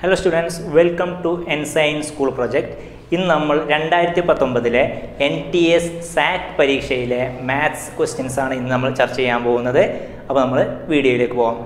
Hello students welcome to N ensign school project ഇന്ന് നമ്മൾ രണ്ടായിരത്തി പത്തൊമ്പതിലെ എൻ ടി എസ് സാറ്റ് പരീക്ഷയിലെ മാത്സ് ക്വസ്റ്റ്യൻസ് ആണ് ഇന്ന് നമ്മൾ ചർച്ച ചെയ്യാൻ പോകുന്നത്. അപ്പോൾ നമ്മൾ വീഡിയോയിലേക്ക് പോകാം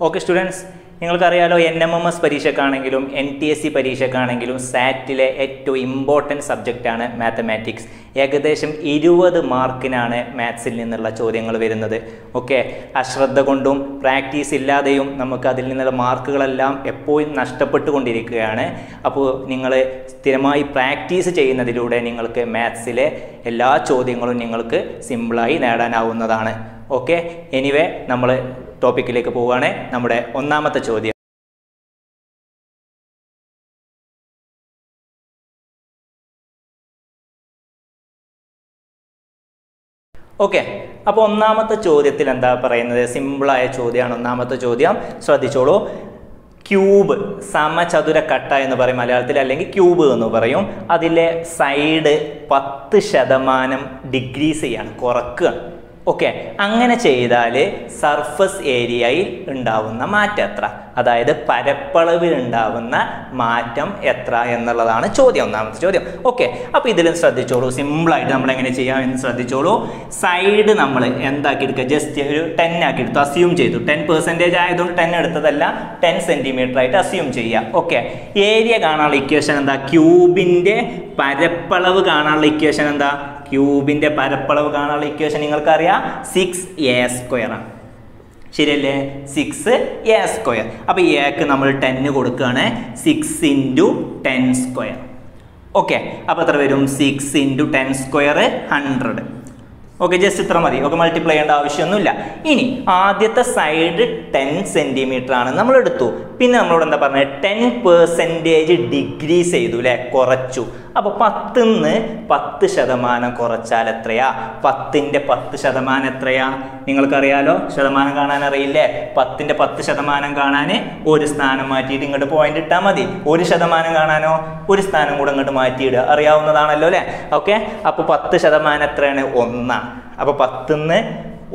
ഓക്കെ സ്റ്റുഡൻസ് നിങ്ങൾക്കറിയാലോ എൻ എം എം എസ് പരീക്ഷക്കാണെങ്കിലും എൻ ടി എസ് സി പരീക്ഷക്കാണെങ്കിലും സാറ്റിലെ ഏറ്റവും ഇമ്പോർട്ടന്റ് സബ്ജക്റ്റാണ് മാത്തമാറ്റിക്സ് ഏകദേശം ഇരുപത് മാർക്കിനാണ് മാത്സിൽ നിന്നുള്ള ചോദ്യങ്ങൾ വരുന്നത്. ഓക്കെ അശ്രദ്ധ കൊണ്ടും പ്രാക്ടീസ് ഇല്ലാതെയും നമുക്ക് അതിൽ നിന്നുള്ള മാർക്കുകളെല്ലാം എപ്പോഴും നഷ്ടപ്പെട്ടുകൊണ്ടിരിക്കുകയാണ്. അപ്പോൾ നിങ്ങൾ സ്ഥിരമായി പ്രാക്ടീസ് ചെയ്യുന്നതിലൂടെ നിങ്ങൾക്ക് മാത്സിലെ എല്ലാ ചോദ്യങ്ങളും നിങ്ങൾക്ക് സിമ്പിളായി നേടാനാവുന്നതാണ്. ഓക്കെ എനിവേ നമ്മൾ ടോപ്പിക്കിലേക്ക് പോവുകയാണ് നമ്മുടെ ഒന്നാമത്തെ ചോദ്യം. ഓക്കെ അപ്പോൾ ഒന്നാമത്തെ ചോദ്യത്തിൽ എന്താ പറയുന്നത്? സിമ്പിളായ ചോദ്യമാണ് ഒന്നാമത്തെ ചോദ്യം. ശ്രദ്ധിച്ചോളൂ. ക്യൂബ് സമചതുര കട്ട എന്ന് പറയും മലയാളത്തിൽ അല്ലെങ്കിൽ ക്യൂബ് എന്ന് പറയും. അതിലെ സൈഡ് പത്ത് ശതമാനം ഡിഗ്രീസ് ചെയ്യാണ് കുറക്കുകയാണ്. ഓക്കെ അങ്ങനെ ചെയ്താൽ സർഫസ് ഏരിയയിൽ ഉണ്ടാവുന്ന മാറ്റം എത്ര? അതായത് പരപ്പളവിൽ ഉണ്ടാവുന്ന മാറ്റം എത്ര എന്നുള്ളതാണ് ചോദ്യം ഒന്നാമത്തെ ചോദ്യം. ഓക്കെ അപ്പോൾ ഇതിൽ ശ്രദ്ധിച്ചോളൂ. സിമ്പിളായിട്ട് നമ്മൾ എങ്ങനെ ചെയ്യാം എന്ന് ശ്രദ്ധിച്ചോളൂ. സൈഡ് നമ്മൾ എന്താക്കി എടുക്കുക ജസ്റ്റ് ഒരു ടെൻ ആക്കി എടുത്തു അസ്യൂം ചെയ്തു. ടെൻ പെർസെന്റേജ് ആയതുകൊണ്ട് ടെൻ എടുത്തതല്ല ടെൻ സെന്റിമീറ്റർ ആയിട്ട് അസ്യൂം ചെയ്യുക ഓക്കെ ഏരിയ കാണാനുള്ള ഇക്വേഷൻ എന്താ? ക്യൂബിന്റെ പരപ്പളവ് കാണാനുള്ള ഇക്വേഷൻ എന്താ? ക്യൂബിന്റെ പരപ്പളവ് കാണാനുള്ള ഇക്വേഷൻ നിങ്ങൾക്കറിയാം? സിക്സ് എ സ്ക്വയർ ആണ്. ശരിയല്ലേ? സിക്സ് എ സ്ക്വയർ അപ്പോൾ എക്ക് നമ്മൾ ടെന്ന് കൊടുക്കുകയാണ്. Six into ten square okay അപ്പോൾ എത്ര വരും? Six into ten square hundred okay just ഇത്ര മതി. ഓക്കെ മൾട്ടിപ്ലൈ ചെയ്യേണ്ട ആവശ്യമൊന്നുമില്ല. ഇനി ആദ്യത്തെ സൈഡ് ടെൻ സെന്റിമീറ്റർ ആണ് നമ്മൾ എടുത്തു. പിന്നെ നമ്മളോട് എന്താ പറഞ്ഞത് ടെൻ പെർസെന്റേജ് ഡിഗ്രീസ് ചെയ്തു അല്ലേ കുറച്ചു. അപ്പോൾ പത്തിന്ന് പത്ത് ശതമാനം കുറച്ചാൽ എത്രയാ? പത്തിന്റെ പത്ത് ശതമാനം എത്രയാ? നിങ്ങൾക്കറിയാലോ? ശതമാനം കാണാൻ അറിയില്ലേ? പത്തിന്റെ പത്ത് ശതമാനം കാണാൻ ഒരു സ്ഥാനം മാറ്റിയിട്ട് ഇങ്ങോട്ട് പോയിന്റ് ഇട്ടാൽ മതി. ഒരു ശതമാനം കാണാനോ? ഒരു സ്ഥാനം കൂടെ ഇങ്ങോട്ട് മാറ്റിയിടുക. അറിയാവുന്നതാണല്ലോ അല്ലേ? ഓക്കെ അപ്പോൾ പത്ത് ശതമാനം എത്രയാണ്? ഒന്നാണ് അപ്പോൾ പത്തിന്ന്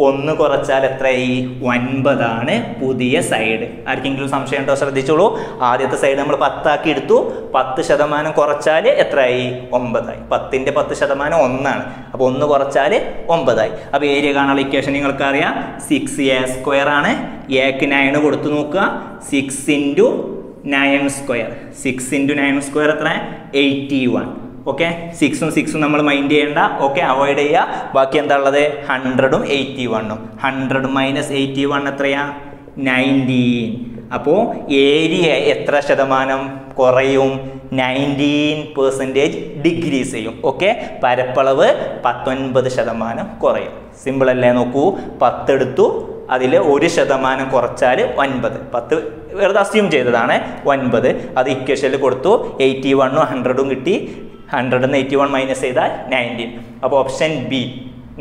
ഒന്ന് കുറച്ചാൽ എത്രയായി? ഒൻപതാണ് പുതിയ സൈഡ് ആർക്കെങ്കിലും സംശയം ഉണ്ടോ? ശ്രദ്ധിച്ചോളൂ. ആദ്യത്തെ സൈഡ് നമ്മൾ പത്താക്കി എടുത്തു. പത്ത് ശതമാനം കുറച്ചാൽ എത്രയായി? ഒമ്പതായി. പത്തിന്റെ പത്ത് ശതമാനം ഒന്നാണ്. അപ്പോൾ ഒന്ന് കുറച്ചാൽ ഒമ്പതായി. അപ്പോൾ ഏരിയ കാണാനുള്ള ഇക്വേഷൻ നിങ്ങൾക്ക് അറിയാം സിക്സ് എ സ്ക്വയർ ആണ് എക്ക് നയൻ കൊടുത്തു നോക്കുക. Six into nine square six into nine square എത്ര എയ്റ്റി വൺ ഓക്കെ സിക്സും സിക്സും നമ്മൾ മൈൻഡ് ചെയ്യേണ്ട. ഓക്കെ അവോയ്ഡ് ചെയ്യുക ബാക്കി എന്താ ഉള്ളത്? ഹൺഡ്രഡും എയ്റ്റി വണ്ണും ഹൺഡ്രഡ് മൈനസ് എയ്റ്റി വൺ എത്രയാ? നയന്റീൻ അപ്പോൾ ഏരിയ എത്ര ശതമാനം കുറയും? നയന്റീൻ പെർസെന്റേജ് ഡിഗ്രീസ് ചെയ്യും. ഓക്കെ പരപ്പളവ് പത്തൊൻപത് ശതമാനം കുറയും. സിമ്പിൾ അല്ലേ? നോക്കൂ. പത്തെടുത്തു അതിൽ ഒരു ശതമാനം കുറച്ചാൽ ഒൻപത്. പത്ത് വെറുതെ അസ്യൂം ചെയ്തതാണ്. ഒൻപത്. അത് ഇക്വേഷനിൽ കൊടുത്തു. എയ്റ്റി വണ്ണും ഹൺഡ്രഡും കിട്ടി. ഹൺഡ്രഡിൽ നിന്ന് എയ്റ്റി വൺ മൈനസ് ചെയ്താൽ നയന്റീൻ അപ്പോൾ ഓപ്ഷൻ ബി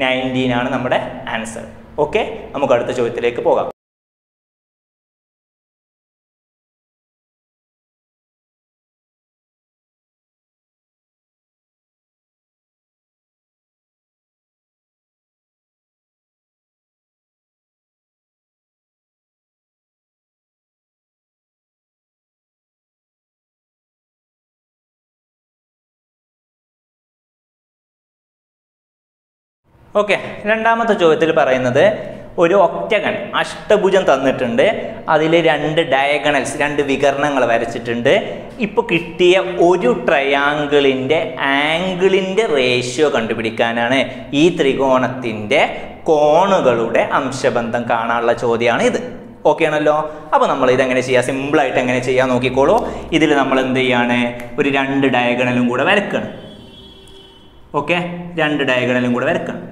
നയന്റീൻ ആണ് നമ്മുടെ ആൻസർ ഓക്കെ നമുക്ക് അടുത്ത ചോദ്യത്തിലേക്ക് പോകാം. ഓക്കെ രണ്ടാമത്തെ ചോദ്യത്തിൽ പറയുന്നത് ഒരു ഒക്ടഗൺ അഷ്ടഭുജം തന്നിട്ടുണ്ട്. അതിൽ രണ്ട് ഡയഗണൽസ് രണ്ട് വികരണങ്ങൾ വരച്ചിട്ടുണ്ട്. ഇപ്പോൾ കിട്ടിയ ഒരു ട്രയാങ്കിളിന്റെ ആംഗിളിന്റെ റേഷ്യോ കണ്ടുപിടിക്കാനാണ് ഈ ത്രികോണത്തിന്റെ കോണുകളുടെ അംശബന്ധം കാണാനുള്ള ചോദ്യമാണ് ഇത്. ഓക്കെ ആണല്ലോ? അപ്പോൾ നമ്മൾ ഇതെങ്ങനെ ചെയ്യുക സിമ്പിളായിട്ട് എങ്ങനെ ചെയ്യാൻ നോക്കിക്കോളൂ. ഇതിൽ നമ്മൾ എന്ത് ചെയ്യാണ്? ഒരു രണ്ട് ഡയഗണലും കൂടെ വരക്കണം. ഓക്കെ രണ്ട് ഡയഗണലും കൂടെ വരക്കണം.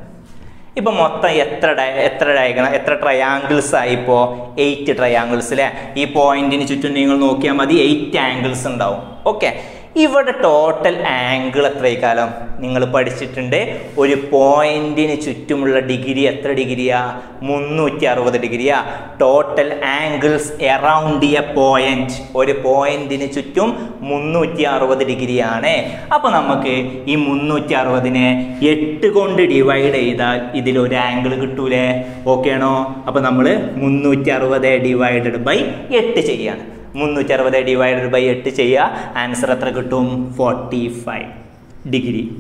ഇപ്പം മൊത്തം എത്ര ഡയ എത്ര ഡയഗ്രാം എത്ര ട്രയാങ്കിൾസ് ആയി ഇപ്പോൾ എയ്റ്റ് ട്രയാങ്കിൾസ് അല്ലേ ഈ പോയിന്റിന് ചുറ്റും നിങ്ങൾ നോക്കിയാൽ മതി എയ്റ്റ് ആംഗിൾസ് ഉണ്ടാവും. ഓക്കെ ഇവിടെ ടോട്ടൽ ആംഗിൾ എത്ര കാലം നിങ്ങൾ പഠിച്ചിട്ടുണ്ട് ഒരു പോയിന്റിന് ചുറ്റുമുള്ള ഡിഗ്രി എത്ര ഡിഗ്രിയാ? മുന്നൂറ്റി അറുപത് ഡിഗ്രിയാ. Total angles around a point ഒരു പോയിന്റിന് ചുറ്റും മുന്നൂറ്റി അറുപത് ഡിഗ്രിയാണ്. അപ്പോൾ നമുക്ക് ഈ മുന്നൂറ്റി അറുപതിനെ എട്ട് കൊണ്ട് ഡിവൈഡ് ചെയ്താൽ ഇതിൽ ഒരു ആംഗിൾ കിട്ടൂലേ? ഓക്കെ ആണോ? അപ്പോൾ നമ്മൾ മുന്നൂറ്റി അറുപത് ഡിവൈഡഡ് ബൈ എട്ട് ചെയ്യാണ്. മുന്നൂറ്റി അറുപത് ഡിവൈഡഡ് ബൈ എട്ട് ചെയ്യുക ആൻസർ എത്ര കിട്ടും? Forty five degree.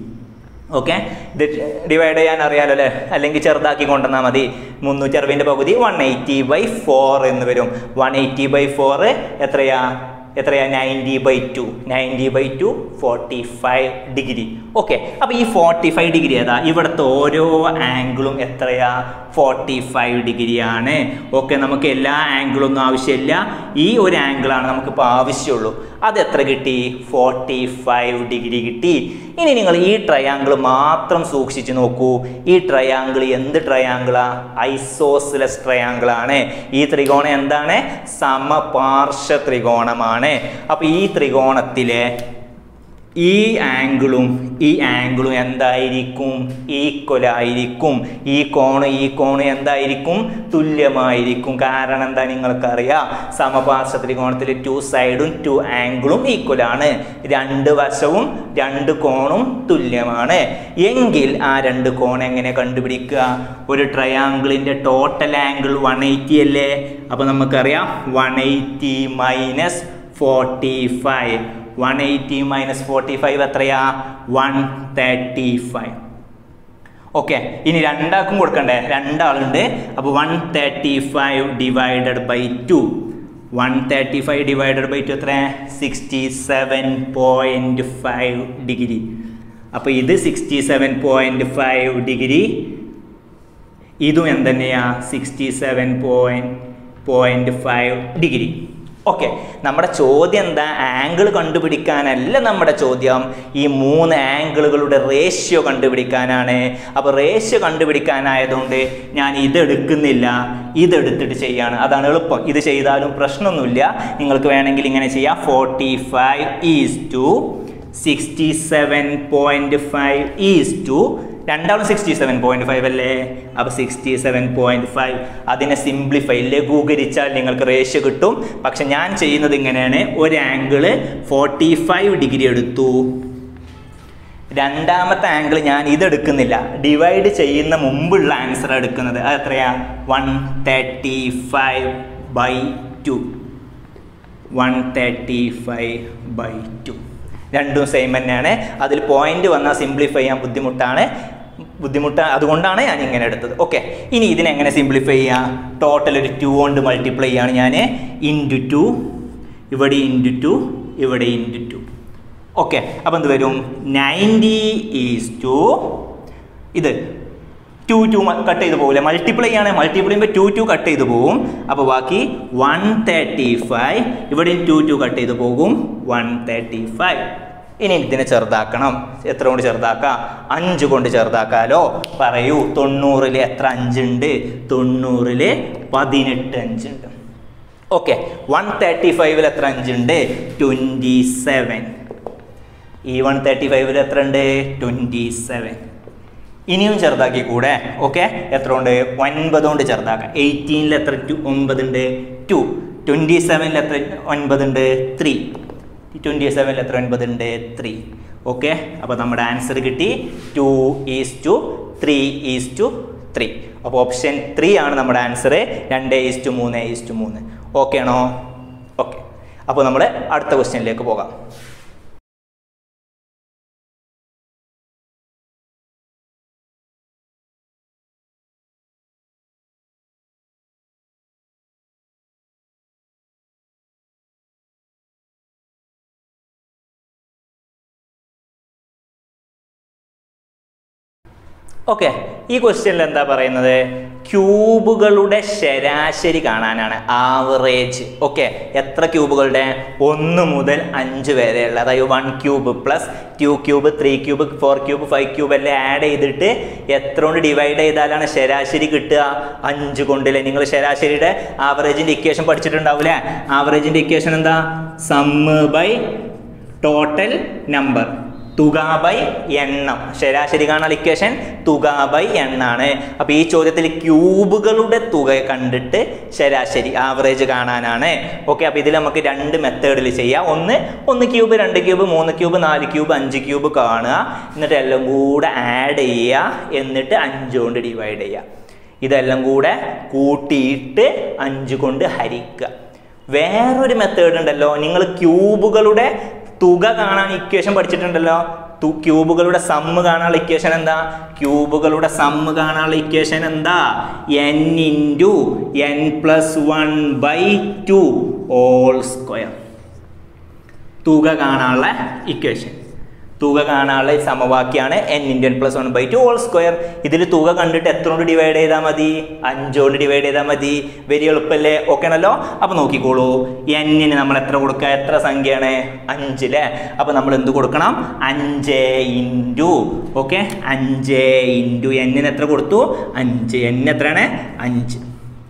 ഓക്കെ ഇത് ഡിവൈഡ് ചെയ്യാൻ അറിയാലോ അല്ലേ? അല്ലെങ്കിൽ ചെറുതാക്കി കൊണ്ടുവന്നാൽ മതി. മുന്നൂറ്റി അറുപതിന്റെ പകുതി വൺ എയ്റ്റി ബൈ ഫോർ എന്ന് വരും. വൺ എയ്റ്റി ബൈ ഫോർ എത്രയാ? എത്രയാ? Ninety by two ninety by two forty five degree okay അപ്പോൾ ഈ ഫോർട്ടി ഫൈവ് ഡിഗ്രി ഏതാ? ഇവിടുത്തെ ഓരോ ആംഗിളും എത്രയാ? ഫോർട്ടി ഫൈവ് ഡിഗ്രിയാണ് ഓക്കെ നമുക്ക് എല്ലാ ആംഗിളൊന്നും ആവശ്യമില്ല. ഈ ഒരു ആംഗിളാണ് നമുക്കിപ്പോൾ ആവശ്യമുള്ളൂ. അത് എത്ര കിട്ടി? ഫോർട്ടി ഫൈവ് ഡിഗ്രി കിട്ടി. ഇനി നിങ്ങൾ ഈ ട്രയാങ്കിൾ മാത്രം സൂക്ഷിച്ചു നോക്കൂ. ഈ ട്രയാങ്കിൾ എന്ത് ട്രയാങ്കിളാ ഐസോസിലസ് ട്രയാങ്കിൾ ആണ്. ഈ ത്രികോണം എന്താണ്? സമപാർശ്വ ത്രികോണമാണ്. അപ്പോൾ ഈ ത്രികോണത്തിലെ ഈ ആംഗിളും ഈ ആംഗിളും എന്തായിരിക്കും? ഈക്വലായിരിക്കും ഈ കോണ് ഈ കോണ് എന്തായിരിക്കും? തുല്യമായിരിക്കും. കാരണം എന്താ നിങ്ങൾക്കറിയാം? സമപാർശ്വ ത്രികോണത്തിൽ ടു സൈഡും ടു ആംഗിളും ഈക്വലാണ് രണ്ട് വശവും രണ്ട് കോണും തുല്യമാണ്. എങ്കിൽ ആ രണ്ട് കോൺ എങ്ങനെ കണ്ടുപിടിക്കുക? ഒരു ട്രയാങ്കിളിന്റെ ടോട്ടൽ ആംഗിൾ വൺ എയ്റ്റി അല്ലേ? അപ്പോൾ നമുക്കറിയാം one eighty minus forty five one eighty minus forty five എത്രയാ? വൺ തേർട്ടി ഫൈവ് ഓക്കെ ഇനി രണ്ടാക്കും കൊടുക്കണ്ടേ? രണ്ടാളുണ്ട്. അപ്പോൾ one thirty five divided by two one thirty five divided by two എത്ര sixty seven point five degree അപ്പോൾ ഇത് sixty seven point five degree ഇതും എന്തെന്നെയാ? Sixty seven point point five degree okay നമ്മുടെ ചോദ്യം എന്താ? ആംഗിൾ കണ്ടുപിടിക്കാനല്ല നമ്മുടെ ചോദ്യം. ഈ മൂന്ന് ആംഗിളുകളുടെ റേഷ്യോ കണ്ടുപിടിക്കാനാണ്. അപ്പോൾ റേഷ്യോ കണ്ടുപിടിക്കാനായതുകൊണ്ട് ഞാൻ ഇതെടുക്കുന്നില്ല ഇതെടുത്തിട്ട് ചെയ്യാണ്. അതാണ് എളുപ്പം. ഇത് ചെയ്താലും പ്രശ്നമൊന്നുമില്ല. നിങ്ങൾക്ക് വേണമെങ്കിൽ ഇങ്ങനെ ചെയ്യാം. Forty five is to sixty seven point five is to രണ്ടാളും സിക്സ്റ്റി സെവൻ പോയിന്റ് ഫൈവ് അല്ലേ? അപ്പോൾ സിക്സ്റ്റി സെവൻ പോയിന്റ് ഫൈവ് അതിനെ സിംപ്ലിഫൈ ലഘൂകരിച്ചാൽ നിങ്ങൾക്ക് റേഷ്യോ കിട്ടും. പക്ഷെ ഞാൻ ചെയ്യുന്നത് ഇങ്ങനെയാണ്. ഒരു ആംഗിൾ ഫോർട്ടി ഫൈവ് ഡിഗ്രി എടുത്തു. രണ്ടാമത്തെ ആംഗിൾ ഞാൻ ഇതെടുക്കുന്നില്ല ഡിവൈഡ് ചെയ്യുന്ന മുമ്പുള്ള ആൻസർ എടുക്കുന്നത്. അത് എത്രയാ? One thirty five by two one thirty five by two രണ്ടും സെയിം തന്നെയാണ്. അതിൽ പോയിന്റ് വന്നാൽ സിംപ്ലിഫൈ ചെയ്യാൻ ബുദ്ധിമുട്ടാണ്. ബുദ്ധിമുട്ട് അതുകൊണ്ടാണ് ഞാൻ ഇങ്ങനെ എടുത്തത്. ഓക്കെ ഇനി ഇതിനെങ്ങനെ സിംപ്ലിഫൈ ചെയ്യാം? ടോട്ടൽ ഒരു ടു കൊണ്ട് മൾട്ടിപ്ലൈ ചെയ്യാണ് ഞാൻ ഇന്റു ടു ഇവിടെ ഇന്റു ടു ഇവിടെ ഇന്റു ടു ഓക്കെ അപ്പോൾ എന്ത് വരും? നയന്റി ഈസ് ടു ഇത് ടു ടു കട്ട് ചെയ്ത് പോകില്ല മൾട്ടിപ്ലൈ ആണ്. മൾട്ടിപ്ലൈ ചെയ്യുമ്പോൾ ടു ടു കട്ട് ചെയ്ത് പോകും അപ്പോൾ ബാക്കി വൺ തേർട്ടി ഫൈവ് ഇവിടെ ടു ടു കട്ട് ചെയ്ത് പോകും. വൺ തേർട്ടി ഫൈവ് ഇനി ഇതിനെ ചെറുതാക്കണം. എത്ര കൊണ്ട് ചെറുതാക്കാം? അഞ്ച് കൊണ്ട് ചെറുതാക്കാലോ. പറയൂ തൊണ്ണൂറിൽ എത്ര അഞ്ചുണ്ട്? തൊണ്ണൂറിൽ പതിനെട്ട് അഞ്ചുണ്ട്. ഓക്കെ വൺ തേർട്ടി ഫൈവിൽ എത്ര അഞ്ചുണ്ട്? ട്വന്റി സെവൻ ഈ വൺ തേർട്ടി ഫൈവിൽ എത്ര ഉണ്ട്? ട്വന്റി സെവൻ ഇനിയും ചെറുതാക്കി കൂടെ. ഓക്കെ എത്ര കൊണ്ട്? ഒൻപത് കൊണ്ട് ചെറുതാക്കാം. എയ്റ്റീനിൽ എത്ര? ഒമ്പതുണ്ട്? ടു ട്വന്റി സെവനിൽ എത്ര? ഒൻപതുണ്ട്? ത്രീ ട്വന്റി സെവനിൽ എത്ര ഒൻപതുണ്ട്? ത്രീ ഓക്കെ അപ്പോൾ നമ്മുടെ ആൻസർ കിട്ടി two is to three is to three അപ്പോൾ ഓപ്ഷൻ ത്രീ ആണ് നമ്മുടെ ആൻസർ രണ്ട് ഈസ് ടു മൂന്ന് ഈസ് ടു മൂന്ന്. ഓക്കെ ആണോ? ഓക്കെ അപ്പോൾ നമ്മൾ അടുത്ത ക്വസ്റ്റ്യനിലേക്ക് പോകാം. ഓക്കെ ഈ ക്വസ്റ്റ്യനിൽ എന്താ പറയുന്നത്? ക്യൂബുകളുടെ ശരാശരി കാണാനാണ് ആവറേജ് ഓക്കെ എത്ര ക്യൂബുകളുടെ? ഒന്ന് മുതൽ അഞ്ച് വരെയുള്ള അതായത് one cube plus two cube three cube four cube five cube എല്ലാം ആഡ് ചെയ്തിട്ട് എത്ര കൊണ്ട് ഡിവൈഡ് ചെയ്താലാണ് ശരാശരി കിട്ടുക? അഞ്ച് കൊണ്ടില്ലേ. നിങ്ങൾ ശരാശരിയുടെ ആവറേജിന്റെ ഇക്വേഷൻ പഠിച്ചിട്ടുണ്ടാവില്ലേ? ആവറേജിന്റെ ഇക്വേഷൻ എന്താ? സമ്മ് ബൈ ടോട്ടൽ നമ്പർ തുക ബൈ എണ്ണം. ശരാശരി ഇക്വേഷൻ തുക ബൈ എണ്ണാണ് അപ്പോൾ ഈ ചോദ്യത്തിൽ ക്യൂബുകളുടെ തുക കണ്ടിട്ട് ശരാശരി ആവറേജ് കാണാനാണ്. ഓക്കെ അപ്പോൾ ഇതിൽ നമുക്ക് രണ്ട് മെത്തേഡിൽ ചെയ്യാം. ഒന്ന് ഒന്ന് ക്യൂബ് രണ്ട് ക്യൂബ് മൂന്ന് ക്യൂബ് നാല് ക്യൂബ് അഞ്ച് ക്യൂബ് കാണുക. എന്നിട്ട് എല്ലാം കൂടെ ആഡ് ചെയ്യുക. എന്നിട്ട് അഞ്ച് കൊണ്ട് ഡിവൈഡ് ചെയ്യുക. ഇതെല്ലാം കൂടെ കൂട്ടിയിട്ട് അഞ്ച് കൊണ്ട് ഹരിക്കുക. വേറൊരു മെത്തേഡ് ഉണ്ടല്ലോ. നിങ്ങൾ ക്യൂബുകളുടെ തുക കാണാൻ ഇക്വേഷൻ പഠിച്ചിട്ടുണ്ടല്ലോ. ക്യൂബുകളുടെ സമ്മ് കാണാനുള്ള ഇക്വേഷൻ എന്താ? ക്യൂബുകളുടെ സമ്മ് കാണാനുള്ള ഇക്വേഷൻ എന്താ? N into N plus one by two whole square തുക കാണാനുള്ള ഇക്വേഷൻ തുക കാണാനുള്ള സമവാക്യമാണ് N Indian plus one by two whole square ഇതിൽ തുക കണ്ടിട്ട് എത്ര കൊണ്ട് ഡിവൈഡ് ചെയ്താൽ മതി? അഞ്ചുകൊണ്ട് ഡിവൈഡ് ചെയ്താൽ മതി. വെരി എളുപ്പമല്ലേ ഓക്കെ ആണല്ലോ അപ്പോൾ നോക്കിക്കോളൂ. എന്നിന് നമ്മൾ എത്ര കൊടുക്കുക എത്ര സംഖ്യയാണ്? അഞ്ച് അല്ലേ അപ്പോൾ നമ്മൾ എന്ത് കൊടുക്കണം? അഞ്ച് ഇന്റു ഓക്കെ അഞ്ച് ഇന്റു എന്നിന് എത്ര കൊടുത്തു? അഞ്ച് എന്നെത്രയാണ് അഞ്ച്.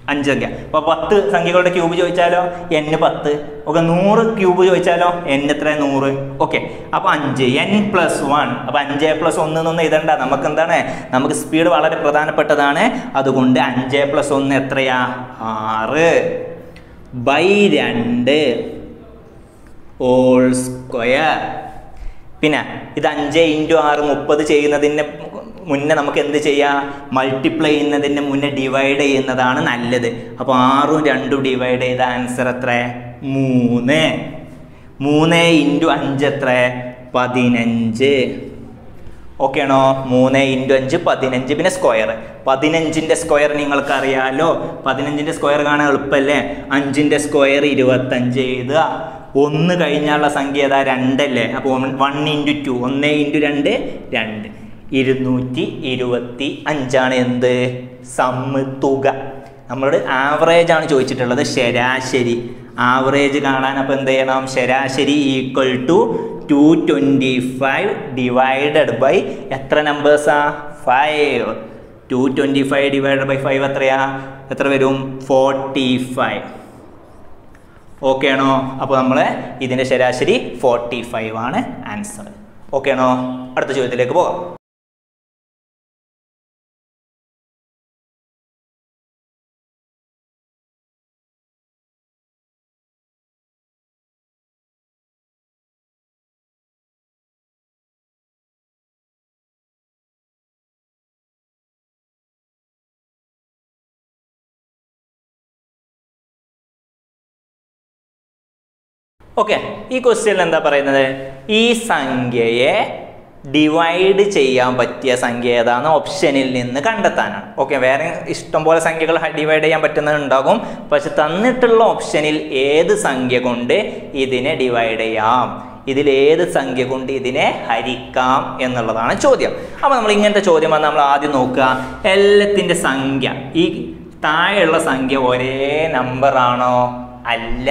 അഞ്ച് സംഖ്യ. അപ്പോൾ പത്ത് സംഖ്യകളുടെ ക്യൂബ് ചോദിച്ചാലോ? എൻ പത്ത്. ഓക്കെ നൂറ് ക്യൂബ് ചോദിച്ചാലോ? എൻ എത്ര നൂറ്. ഓക്കെ അപ്പോൾ അഞ്ച്. എൻ പ്ലസ് വൺ അപ്പോൾ അഞ്ച് പ്ലസ് ഒന്ന് എന്നൊന്നും എഴുതണ്ട. നമുക്ക് എന്താണ് നമുക്ക് സ്പീഡ് വളരെ പ്രധാനപ്പെട്ടതാണ്. അതുകൊണ്ട് അഞ്ച് പ്ലസ് ഒന്ന് എത്രയാ? ആറ്. ബൈ രണ്ട് ഓൾ സ്ക്വയർ പിന്നെ ഇത് അഞ്ച് ഇന്റു ആറ് മുപ്പത് ചെയ്യുന്നതിന് മുന്നേ നമുക്ക് എന്ത് ചെയ്യാം? മൾട്ടിപ്ലൈ ചെയ്യുന്നതിന് മുന്നേ ഡിവൈഡ് ചെയ്യുന്നതാണ് നല്ലത്. അപ്പോൾ ആറും രണ്ടും ഡിവൈഡ് ചെയ്ത ആൻസർ എത്ര? മൂന്ന്. മൂന്ന് ഇന്റു അഞ്ച് എത്ര? പതിനഞ്ച്. ഓക്കെ ആണോ? മൂന്ന് ഇന്റു അഞ്ച് പതിനഞ്ച്. പിന്നെ സ്ക്വയർ പതിനഞ്ചിന്റെ സ്ക്വയർ നിങ്ങൾക്ക് അറിയാലോ പതിനഞ്ചിന്റെ സ്ക്വയർ കാണാൻ എളുപ്പമല്ലേ അഞ്ചിന്റെ സ്ക്വയർ ഇരുപത്തഞ്ച് എഴുതുക. ഒന്ന് കഴിഞ്ഞാലുള്ള സംഖ്യ ഏതാ? രണ്ടല്ലേ? അപ്പോൾ വൺ ഇന്റു ടു ഒന്ന് ഇന്റു രണ്ട് രണ്ട്. ഇരുന്നൂറ്റി ഇരുപത്തി അഞ്ചാണ് എന്ത്? സമ്മ് തുക. നമ്മളോട് ആവറേജ് ആണ് ചോദിച്ചിട്ടുള്ളത്. ശരാശരി. ആവറേജ് കാണാൻ അപ്പോൾ എന്ത് ചെയ്യണം? ശരാശരി equal to two twenty five divided by എത്ര നമ്പേഴ്സാ five two twenty five divided by five എത്രയാ? എത്ര വരും? ഫോർട്ടി ഫൈവ് ഓക്കെ ആണോ? അപ്പോൾ നമ്മൾ ഇതിന്റെ ശരാശരി ഫോർട്ടി ഫൈവ് ആണ് ആൻസർ ഓക്കെ ആണോ? അടുത്ത ചോദ്യത്തിലേക്ക് പോകാം. ഓക്കെ ഈ ക്വസ്റ്റ്യനിൽ എന്താ പറയുന്നത്? ഈ സംഖ്യയെ ഡിവൈഡ് ചെയ്യാൻ പറ്റിയ സംഖ്യ ഏതാണ്? ഓപ്ഷനിൽ നിന്ന് കണ്ടെത്താനാണ്. ഓക്കെ വേറെ ഇഷ്ടംപോലെ സംഖ്യകൾ ഡിവൈഡ് ചെയ്യാൻ പറ്റുന്നുണ്ടാകും. പക്ഷെ തന്നിട്ടുള്ള ഓപ്ഷനിൽ ഏത് സംഖ്യ കൊണ്ട് ഇതിനെ ഡിവൈഡ് ചെയ്യാം? ഇതിൽ ഏത് സംഖ്യ കൊണ്ട് ഇതിനെ ഹരിക്കാം എന്നുള്ളതാണ് ചോദ്യം. അപ്പോൾ നമ്മൾ ഇങ്ങനത്തെ ചോദ്യം വന്നാൽ നമ്മൾ ആദ്യം നോക്കുക. എല്ലാത്തിന്റെ സംഖ്യ ഈ താഴെയുള്ള സംഖ്യ ഒരേ നമ്പർ ആണോ? അല്ല.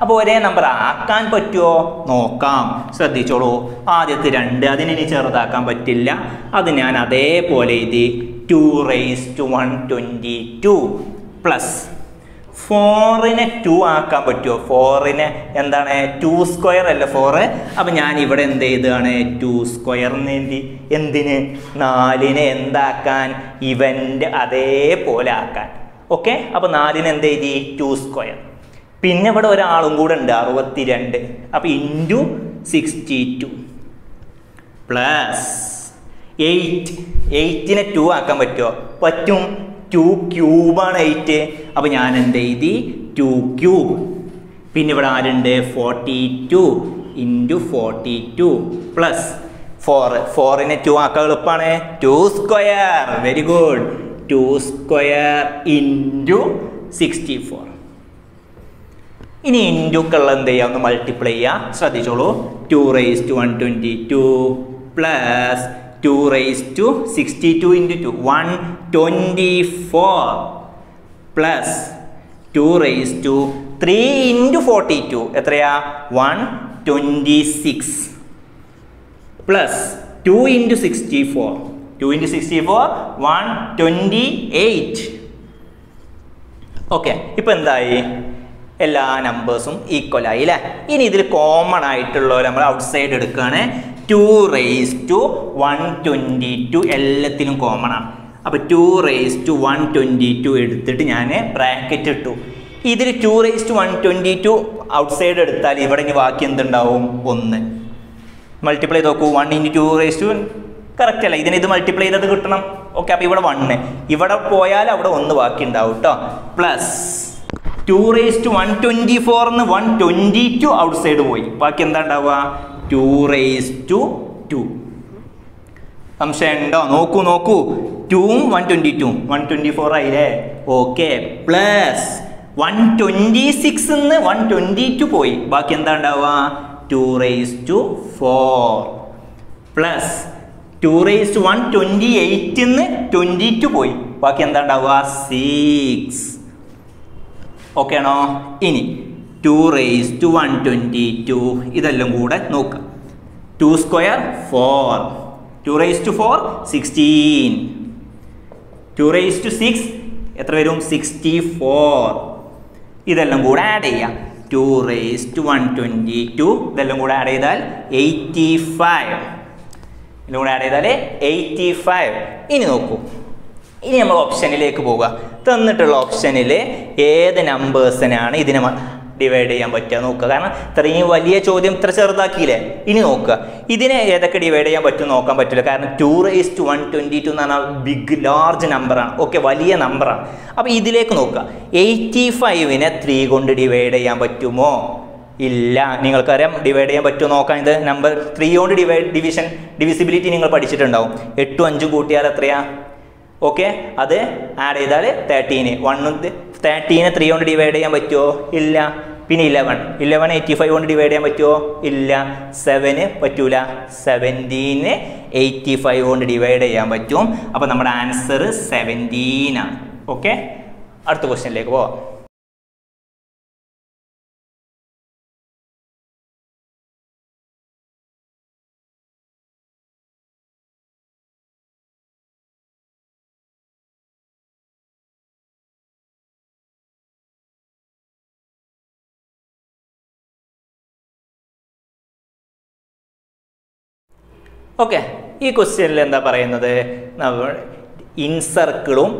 അപ്പോൾ ഒരേ നമ്പർ ആക്കാൻ പറ്റുമോ നോക്കാം. ശ്രദ്ധിച്ചോളൂ. ആദ്യത്തെ രണ്ട് അതിനി ചെറുതാക്കാൻ പറ്റില്ല. അത് ഞാൻ അതേപോലെ എഴുതി. Two raise to one two plus ഫോറിനെ two ആക്കാൻ പറ്റുമോ ഫോറിന് എന്താണ്? ടു സ്ക്വയർ അല്ല ഫോറ് അപ്പം ഞാൻ ഇവിടെ എന്ത് ചെയ്തതാണ് ടു സ്ക്വയറിന് എന്തി എന്തിന്? നാലിനെ എന്താക്കാൻ? ഇവന്റെ അതേപോലെ ആക്കാൻ. ഓക്കെ അപ്പോൾ നാലിന് എന്ത് എഴുതി? ടു സ്ക്വയർ പിന്നെ ഇവിടെ ഒരാളും കൂടെ ഉണ്ട് അറുപത്തിരണ്ട്. അപ്പോൾ into sixty two plus eight എയ്റ്റിനെ two ആക്കാൻ പറ്റുമോ പറ്റും. ടു ക്യൂബാണ് എയ്റ്റ് അപ്പോൾ ഞാൻ എന്ത് എഴുതി? ടു ക്യൂബ് പിന്നെ ഇവിടെ ആരുണ്ട്? Forty two into forty two plus four ഫോറിനെ two ആക്കാൻ എളുപ്പമാണ് two square very good two square into sixty four ഇനി ഇന്റുക്കുള്ള എന്ത് ചെയ്യുക ഒന്ന് മൾട്ടിപ്ലൈ ചെയ്യുക ശ്രദ്ധിച്ചോളൂ. Two raise to one twenty two plus two raise to sixty two into two one twenty four plus two raise to three into forty two എത്രയാ? One twenty six plus two into sixty four two into sixty four one twenty eight okay ഇപ്പം എന്തായി? എല്ലാ നമ്പേഴ്സും equal ആയി അല്ലേ ഇനി ഇതിൽ common ആയിട്ടുള്ള നമ്മൾ ഔട്ട് സൈഡ് എടുക്കുകയാണ് two raise to one twenty two എല്ലാത്തിലും കോമൺ ആണ്. അപ്പോൾ two raise to one twenty two എടുത്തിട്ട് ഞാൻ ബ്രാക്കറ്റ് ഇട്ടു. ഇതിൽ two raise to one twenty two outside എടുത്താൽ ഇവിടെ ഇനി ബാക്കി എന്തുണ്ടാവും? ഒന്ന്. മൾട്ടിപ്ലൈ നോക്കൂ. One into two raise to correct അല്ല? ഇതിന് ഇത് മൾട്ടിപ്ലൈ ചെയ്തത് കിട്ടണം. ഓക്കെ അപ്പോൾ ഇവിടെ വണ്ണ് ഇവിടെ പോയാൽ അവിടെ ഒന്ന് ബാക്കി ഉണ്ടാവും കേട്ടോ plus two raise to one twenty ഫോറിന്ന് one twenty two outside പോയി. ബാക്കി എന്താ ഉണ്ടാവുക? ടു റേസ് ടു ടു സംശയം ഉണ്ടോ നോക്കൂ നോക്കൂ. ടൂവും one twenty two one twenty four ആയില്ലേ? Okay plus one twenty six one twenty two പോയി. ബാക്കി എന്താ ഉണ്ടാവുക? Two raise to four plus two raise to one twenty എയ്റ്റിന്ന് twenty two പോയി. ബാക്കി എന്താ ഉണ്ടാവുക? സിക്സ് ഓക്കെ ആണോ? ഇനി two raise to one twenty two ഇതെല്ലാം കൂടെ നോക്കുക two square four two raise to four sixteen two raise to six എത്ര വരും? സിക്സ്റ്റി ഫോർ ഇതെല്ലാം കൂടെ ആഡ് ചെയ്യാം. Two raise to one twenty two ഇതെല്ലാം കൂടെ ആഡ് ചെയ്താൽ എയ്റ്റി ഫൈവ് ഇതെല്ലാം കൂടെ ആഡ് ചെയ്താൽ എയ്റ്റി ഫൈവ് ഇനി നോക്കൂ. ഇനി നമ്മൾ ഓപ്ഷനിലേക്ക് പോവുക. തന്നിട്ടുള്ള ഓപ്ഷനിൽ ഏത് നമ്പേഴ്സിനാണ് ഇതിനെ ഡിവൈഡ് ചെയ്യാൻ പറ്റുക നോക്കുക. കാരണം ഇത്രയും വലിയ ചോദ്യം ഇത്ര ചെറുതാക്കിയില്ലേ? ഇനി നോക്കുക. ഇതിനെ ഏതൊക്കെ ഡിവൈഡ് ചെയ്യാൻ പറ്റും നോക്കാൻ പറ്റില്ല. കാരണം two raise to one twenty two എന്ന് പറഞ്ഞാൽ ബിഗ് ലാർജ് നമ്പറാണ് ഓക്കെ വലിയ നമ്പറാണ് അപ്പോൾ ഇതിലേക്ക് നോക്കുക. എയ്റ്റി ഫൈവിനെ ത്രീ കൊണ്ട് ഡിവൈഡ് ചെയ്യാൻ പറ്റുമോ? ഇല്ല. നിങ്ങൾക്കറിയാം ഡിവൈഡ് ചെയ്യാൻ പറ്റുമോ നോക്കാൻ ഇത് നമ്പർ ത്രീ കൊണ്ട് ഡിവൈഡ് ഡിവിഷൻ ഡിവിസിബിലിറ്റി നിങ്ങൾ പഠിച്ചിട്ടുണ്ടാവും. എട്ടും അഞ്ചും കൂട്ടിയാൽ എത്രയാ? ഓക്കെ അത് ആഡ് ചെയ്താൽ തേർട്ടീന് വണ്ണും തേർട്ടീനെ ത്രീ കൊണ്ട് ഡിവൈഡ് ചെയ്യാൻ പറ്റുമോ ഇല്ല. പിന്നെ ഇലവൻ ഇലവൻ എയ്റ്റി ഫൈവ് കൊണ്ട് ഡിവൈഡ് ചെയ്യാൻ പറ്റുമോ ഇല്ല. സെവന് പറ്റൂല. സെവന്റീന് എയ്റ്റി ഫൈവ് കൊണ്ട് ഡിവൈഡ് ചെയ്യാൻ പറ്റും. അപ്പോൾ നമ്മുടെ ആൻസർ സെവന്റീനാണ് ഓക്കെ അടുത്ത ക്വസ്റ്റ്യനിലേക്ക് പോവാം. ഓക്കെ ഈ ക്വസ്റ്റ്യനിൽ എന്താ പറയുന്നത്? നമ്മൾ ഇൻസർക്കിളും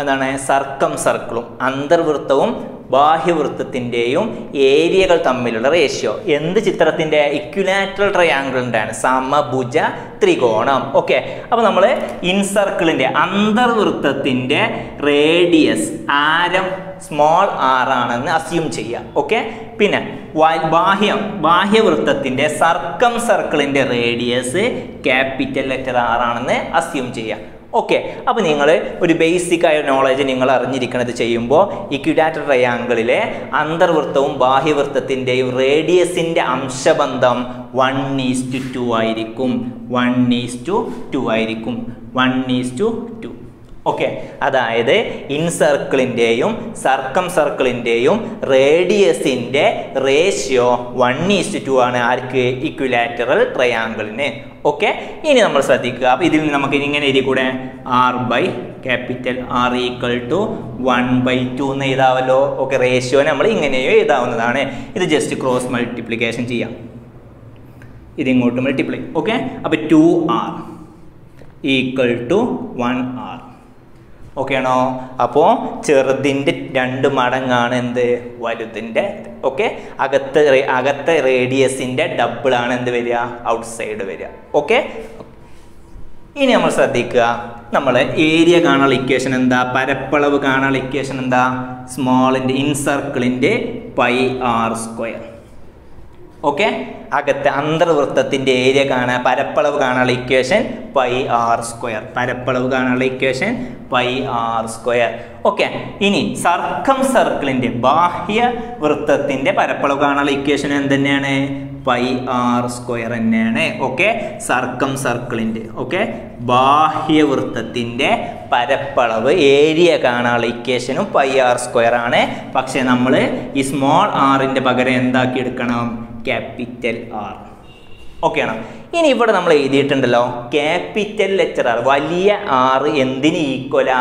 എന്താണ്? സർക്കം സർക്കിളും അന്തർവൃത്തവും ബാഹ്യവൃത്തത്തിന്റെയും ഏരിയകൾ തമ്മിലുള്ള റേഷ്യോ എന്ത് ചിത്രത്തിന്റെ ഇക്വിലാറ്ററൽ ട്രയാങ്കിളിന്റെ ആണ് സമഭുജ ത്രികോണം. ഓക്കെ അപ്പോൾ നമ്മൾ ഇൻസർക്കിളിന്റെ അന്തർവൃത്തത്തിന്റെ റേഡിയസ് ആരം സ്മോൾ ആർ ആണെന്ന് അസ്യൂം ചെയ്യുക ഓക്കെ പിന്നെ ബാഹ്യം ബാഹ്യവൃത്തത്തിന്റെ സർക്കം സർക്കിളിന്റെ റേഡിയസ് ക്യാപിറ്റൽ ലെറ്റർ ആർ ആണെന്ന് അസ്യൂം ചെയ്യുക ഓക്കെ അപ്പോൾ നിങ്ങൾ ഒരു ബേസിക് ആയ നോളജ് നിങ്ങൾ അറിഞ്ഞിരിക്കുന്നത് ചെയ്യുമ്പോൾ ഇക്വിഡാറ്റർ ട്രയാങ്കിളിലെ അന്തർവൃത്തവും ബാഹ്യവൃത്തത്തിന്റെയും റേഡിയസിന്റെ അംശബന്ധം വൺ ഈസ് ടു ടു ആയിരിക്കും. വൺ ഈസ് ടു ടു ആയിരിക്കും. One is to two okay. അതായത് ഇൻ സർക്കിളിന്റെയും സർക്കം സർക്കിളിന്റെയും റേഡിയസിന്റെ റേഷ്യോ വൺ ഈസ്റ്റ് ടു ആണ് ആർക്ക്? ഇക്വിലാറ്ററൽ ട്രയാങ്കിളിന്. ഓക്കെ. ഇനി നമ്മൾ ശ്രദ്ധിക്കുക. അപ്പോൾ ഇതിൽ നിന്ന് നമുക്ക് ഇങ്ങനെ എഴുതി കൂടെ R by capital R equal to one by two എന്ന് എഴുതാവല്ലോ. ഓക്കെ. റേഷ്യോ നമ്മൾ ഇങ്ങനെയോ എഴുതാവുന്നതാണ്. ഇത് ജസ്റ്റ് ക്രോസ് മൾട്ടിപ്ലിക്കേഷൻ ചെയ്യാം. ഇതിങ്ങോട്ട് മൾട്ടിപ്ലൈ. ഓക്കെ. അപ്പോൾ two R equal to one R. ആണോ അപ്പോൾ ചെറുതിന്റെ രണ്ട് മടങ്ങാണ് എന്ത്? വലുതിന്റെ. ഓക്കെ? അകത്ത് അകത്ത് റേഡിയസിന്റെ ഡബിളാണ് എന്ത് വരിക? ഔട്ട് സൈഡ് വരിക. ഓക്കെ? ഇനി നമ്മൾ ശ്രദ്ധിക്കുക. നമ്മൾ ഏരിയ കാണാനുള്ള ഇക്വേഷൻ എന്താ? പരപ്പളവ് കാണാനുള്ള ഇക്വേഷൻ എന്താ? സ്മോളിന്റെ ഇൻസർക്കിളിന്റെ പൈ ആർ സ്ക്വയർ ഓക്കെ അകത്തെ അന്തർവൃത്തത്തിന്റെ ഏരിയ കാണാൻ പരപ്പളവ് കാണാനുള്ള ഇക്വേഷൻ പൈ ആർ സ്ക്വയർ പരപ്പളവ് കാണാനുള്ള equation pi R square okay ഇനി സർക്കം സർക്കിളിന്റെ ബാഹ്യ വൃത്തത്തിന്റെ പരപ്പളവ് കാണാനുള്ള ഇക്വേഷൻ എന്തന്നെയാണ് പൈ ആർ സ്ക്വയർ തന്നെയാണ്. ഓക്കെ സർക്കം സർക്കിളിന്റെ ഓക്കെ ബാഹ്യവൃത്തത്തിന്റെ പരപ്പളവ് ഏരിയ കാണാനുള്ള ഇക്വേഷനും പൈ ആർ സ്ക്വയർ ആണ്. പക്ഷേ നമ്മൾ ഈ സ്മോൾ ആറിന്റെ പകരം എന്താക്കി എടുക്കണം? ക്യാപിറ്റൽ ആർ ഓക്കെ ആണ്? ഇനി ഇവിടെ നമ്മൾ എഴുതിയിട്ടുണ്ടല്ലോ ക്യാപിറ്റൽ ലെറ്റർ ആർ വലിയ ആറ് എന്തിന് ഈക്വലാ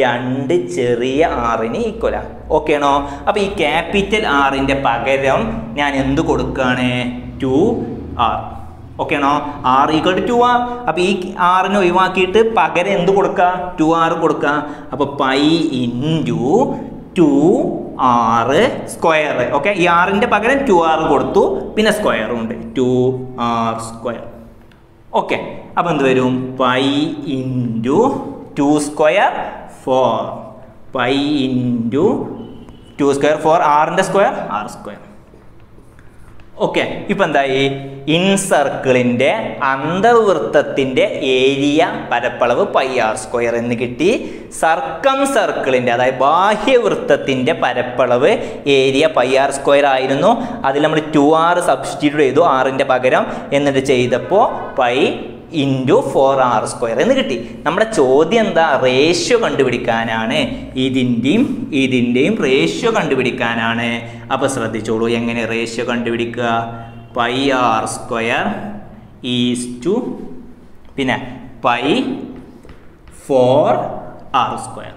രണ്ട് ചെറിയ ആറിന് ഈക്വലാ ഓക്കെ ആണോ? അപ്പോൾ ഈ ക്യാപിറ്റൽ ആറിന്റെ പകരം ഞാൻ എന്ത് കൊടുക്കുകയാണ് ടു ആർ ഓക്കെ ആണോ? R equal to two R അപ്പോൾ ഈ ആറിനെ ഒഴിവാക്കിയിട്ട് പകരം എന്ത് കൊടുക്കുക ടു ആർ കൊടുക്കുക അപ്പോൾ pi in two R square okay ഈ ആറിന്റെ പകരം ടു ആർ കൊടുത്തു. പിന്നെ സ്ക്വയറും ഉണ്ട്. ടു ആർ സ്ക്വയർ ഓക്കെ അപ്പോൾ എന്ത് വരും? Pi into two square four pi into two square four ആറിന്റെ സ്ക്വയർ ആർ സ്ക്വയർ ഓക്കെ ഇപ്പം എന്തായി? ഇൻ സർക്കിളിന്റെ അന്തർവൃത്തത്തിന്റെ ഏരിയ പരപ്പളവ് പൈ ആർ സ്ക്വയർ എന്ന് കിട്ടി. സർക്കം സർക്കിളിന്റെ അതായത് ബാഹ്യവൃത്തത്തിന്റെ പരപ്പളവ് ഏരിയ പൈ ആർ സ്ക്വയർ ആയിരുന്നു. അതിൽ നമ്മൾ ടു ആർ സബ്സ്റ്റിറ്റ്യൂട്ട് ചെയ്തു ആറിന്റെ പകരം. എന്നിട്ട് ചെയ്തപ്പോൾ pi into four r square എന്ന് കിട്ടി. നമ്മുടെ ചോദ്യം എന്താ? റേഷ്യോ കണ്ടുപിടിക്കാനാണ്. ഇതിന്റെയും ഇതിന്റെയും റേഷ്യോ കണ്ടുപിടിക്കാനാണ്. അപ്പോൾ ശ്രദ്ധിച്ചോളൂ എങ്ങനെ റേഷ്യോ കണ്ടുപിടിക്കുക? Pi R square is to പിന്നെ pi four R square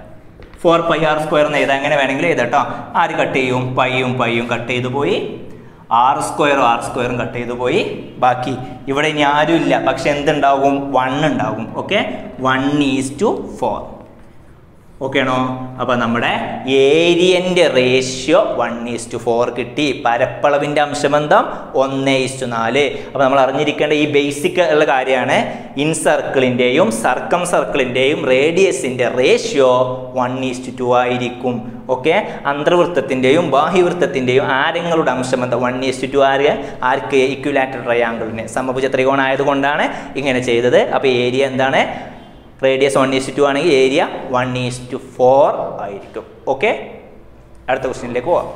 four pi R square എന്ന് എഴുതാം. എങ്ങനെ വേണമെങ്കിലും എഴുതാം കേട്ടോ ആര് കട്ട് ചെയ്യും? പൈയും പൈയും കട്ട് ചെയ്തു പോയി. ആർ സ്ക്വയറും ആർ സ്ക്വയറും കട്ട് ചെയ്ത് പോയി. ബാക്കി ഇവിടെ ഇനി ആരും ഇല്ല പക്ഷെ എന്തുണ്ടാവും വൺ ഉണ്ടാവും okay one is to four okay ആണോ അപ്പോൾ നമ്മുടെ ഏരിയന്റെ ratio one is to four കിട്ടി. പരപ്പളവിന്റെ അംശബന്ധം ഒന്ന് ഈസ് ടു നാല്. അപ്പോൾ നമ്മൾ അറിഞ്ഞിരിക്കേണ്ട ഈ ബേസിക് ഉള്ള കാര്യമാണ്. ഇൻ സർക്കിളിന്റെയും സർക്കം സർക്കിളിന്റെയും റേഡിയസിന്റെ റേഷ്യോ വൺ ഈസ് ടു ആയിരിക്കും. ഓക്കെ? അന്തർവൃത്തത്തിന്റെയും ബാഹ്യവൃത്തത്തിന്റെയും ആരങ്ങളുടെ അംശബന്ധം വൺ ഈസ് ടു ടു ആര്? ആർക്ക്? ഇക്വിലാറ്റർ ട്രയാങ്കിളിന് സമഭുജ ത്രികോണം ആയതുകൊണ്ടാണ് ഇങ്ങനെ ചെയ്തത്. അപ്പോൾ ഏരിയ എന്താണ്? റേഡിയസ് വൺ ഈസ് ടു ആണെങ്കിൽ area one is to four ആയിരിക്കും. ഓക്കെ അടുത്ത ക്വസ്റ്റ്യനിലേക്ക് പോവാം.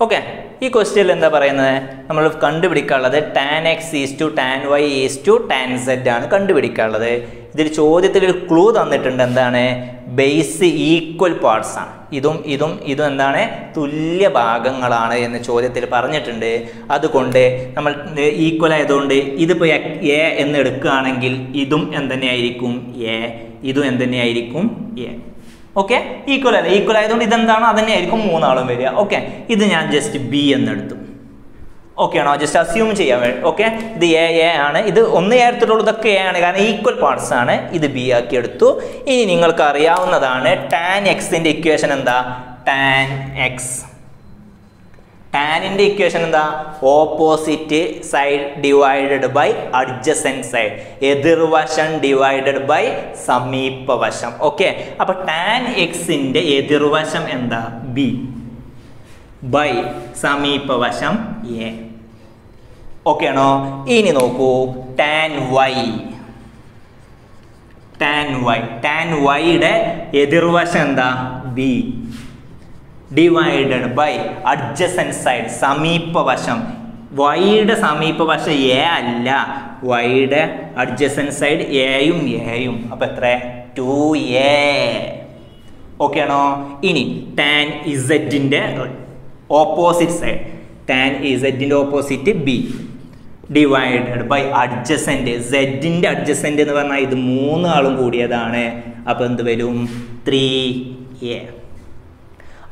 ഓക്കെ ഈ ക്വസ്റ്റ്യനിൽ എന്താ പറയുന്നത്? നമ്മൾ കണ്ടുപിടിക്കാനുള്ളത് tan X is to tan Y is to tan Z ആണ് കണ്ടുപിടിക്കാനുള്ളത്. ഇതിൽ ചോദ്യത്തിൽ ഒരു ക്ലൂ തന്നിട്ടുണ്ട് എന്താണ്? ബേസ് ഈക്വൽ പാർട്സ് ആണ്. ഇതും ഇതും ഇതും എന്താണ്? തുല്യ ഭാഗങ്ങളാണ് എന്ന് ചോദ്യത്തിൽ പറഞ്ഞിട്ടുണ്ട്. അതുകൊണ്ട് നമ്മൾ ഈക്വൽ ആയതുകൊണ്ട് ഇതിപ്പോൾ എ എന്ന് എടുക്കുകയാണെങ്കിൽ ഇതും എന്തുതന്നെയായിരിക്കും? എ ഇതും എന്തുതന്നെയായിരിക്കും? എ ഓക്കെ ഈക്വൽ അല്ല? ഈക്വൽ ആയതുകൊണ്ട് ഇതെന്താണോ? അതന്നെ ആയിരിക്കും മൂന്നാളും വരിക. ഓക്കെ ഇത് ഞാൻ ജസ്റ്റ് ബി എന്നെടുത്തു. ഓക്കെ ആണോ? ജസ്റ്റ് അസ്യൂം ചെയ്യാൻ വേണ്ടി ഓക്കെ ഇത് എ എ ആണ്. ഇത് ഒന്ന് എടുത്തിട്ടുള്ളൂ ഇതൊക്കെ എ ആണ്. കാരണം ഈക്വൽ പാർട്സ് ആണ്. ഇത് ബി ആക്കി എടുത്തു. ഇനി നിങ്ങൾക്ക് അറിയാവുന്നതാണ് ടാൻ എക്സിന്റെ ഇക്വേഷൻ എന്താ? ടാൻ എക്സ് ടാനിന്റെ ഇക്വേഷൻ എന്താ? Opposite side divided by adjacent side എതിർവശം divided by സമീപവശം ഓക്കെ അപ്പൊ ടാൻ എക്സിന്റെ എതിർവശം എന്താ? ബി ബൈ സമീപവശം എ ഓക്കെ ആണോ? ഇനി നോക്കൂ. Tan y tan y tan വൈയുടെ എതിർവശം എന്താ? B divided by adjacent side സമീപവശം വൈയുടെ സമീപവശം എ അല്ല. വൈയുടെ അഡ്ജസന്റ് സൈഡ് എയും എയും അപ്പം എത്ര? ടു എ ഓക്കെ ആണോ? ഇനി ടാൻ ഇസഡിന്റെ opposite side tan ഇസഡിന്റെ opposite B divided by adjacent സെഡിന്റെ adjacent എന്ന് പറഞ്ഞാൽ ഇത് മൂന്നാളും കൂടിയതാണ്. അപ്പോൾ എന്ത് വരും? ത്രീ എ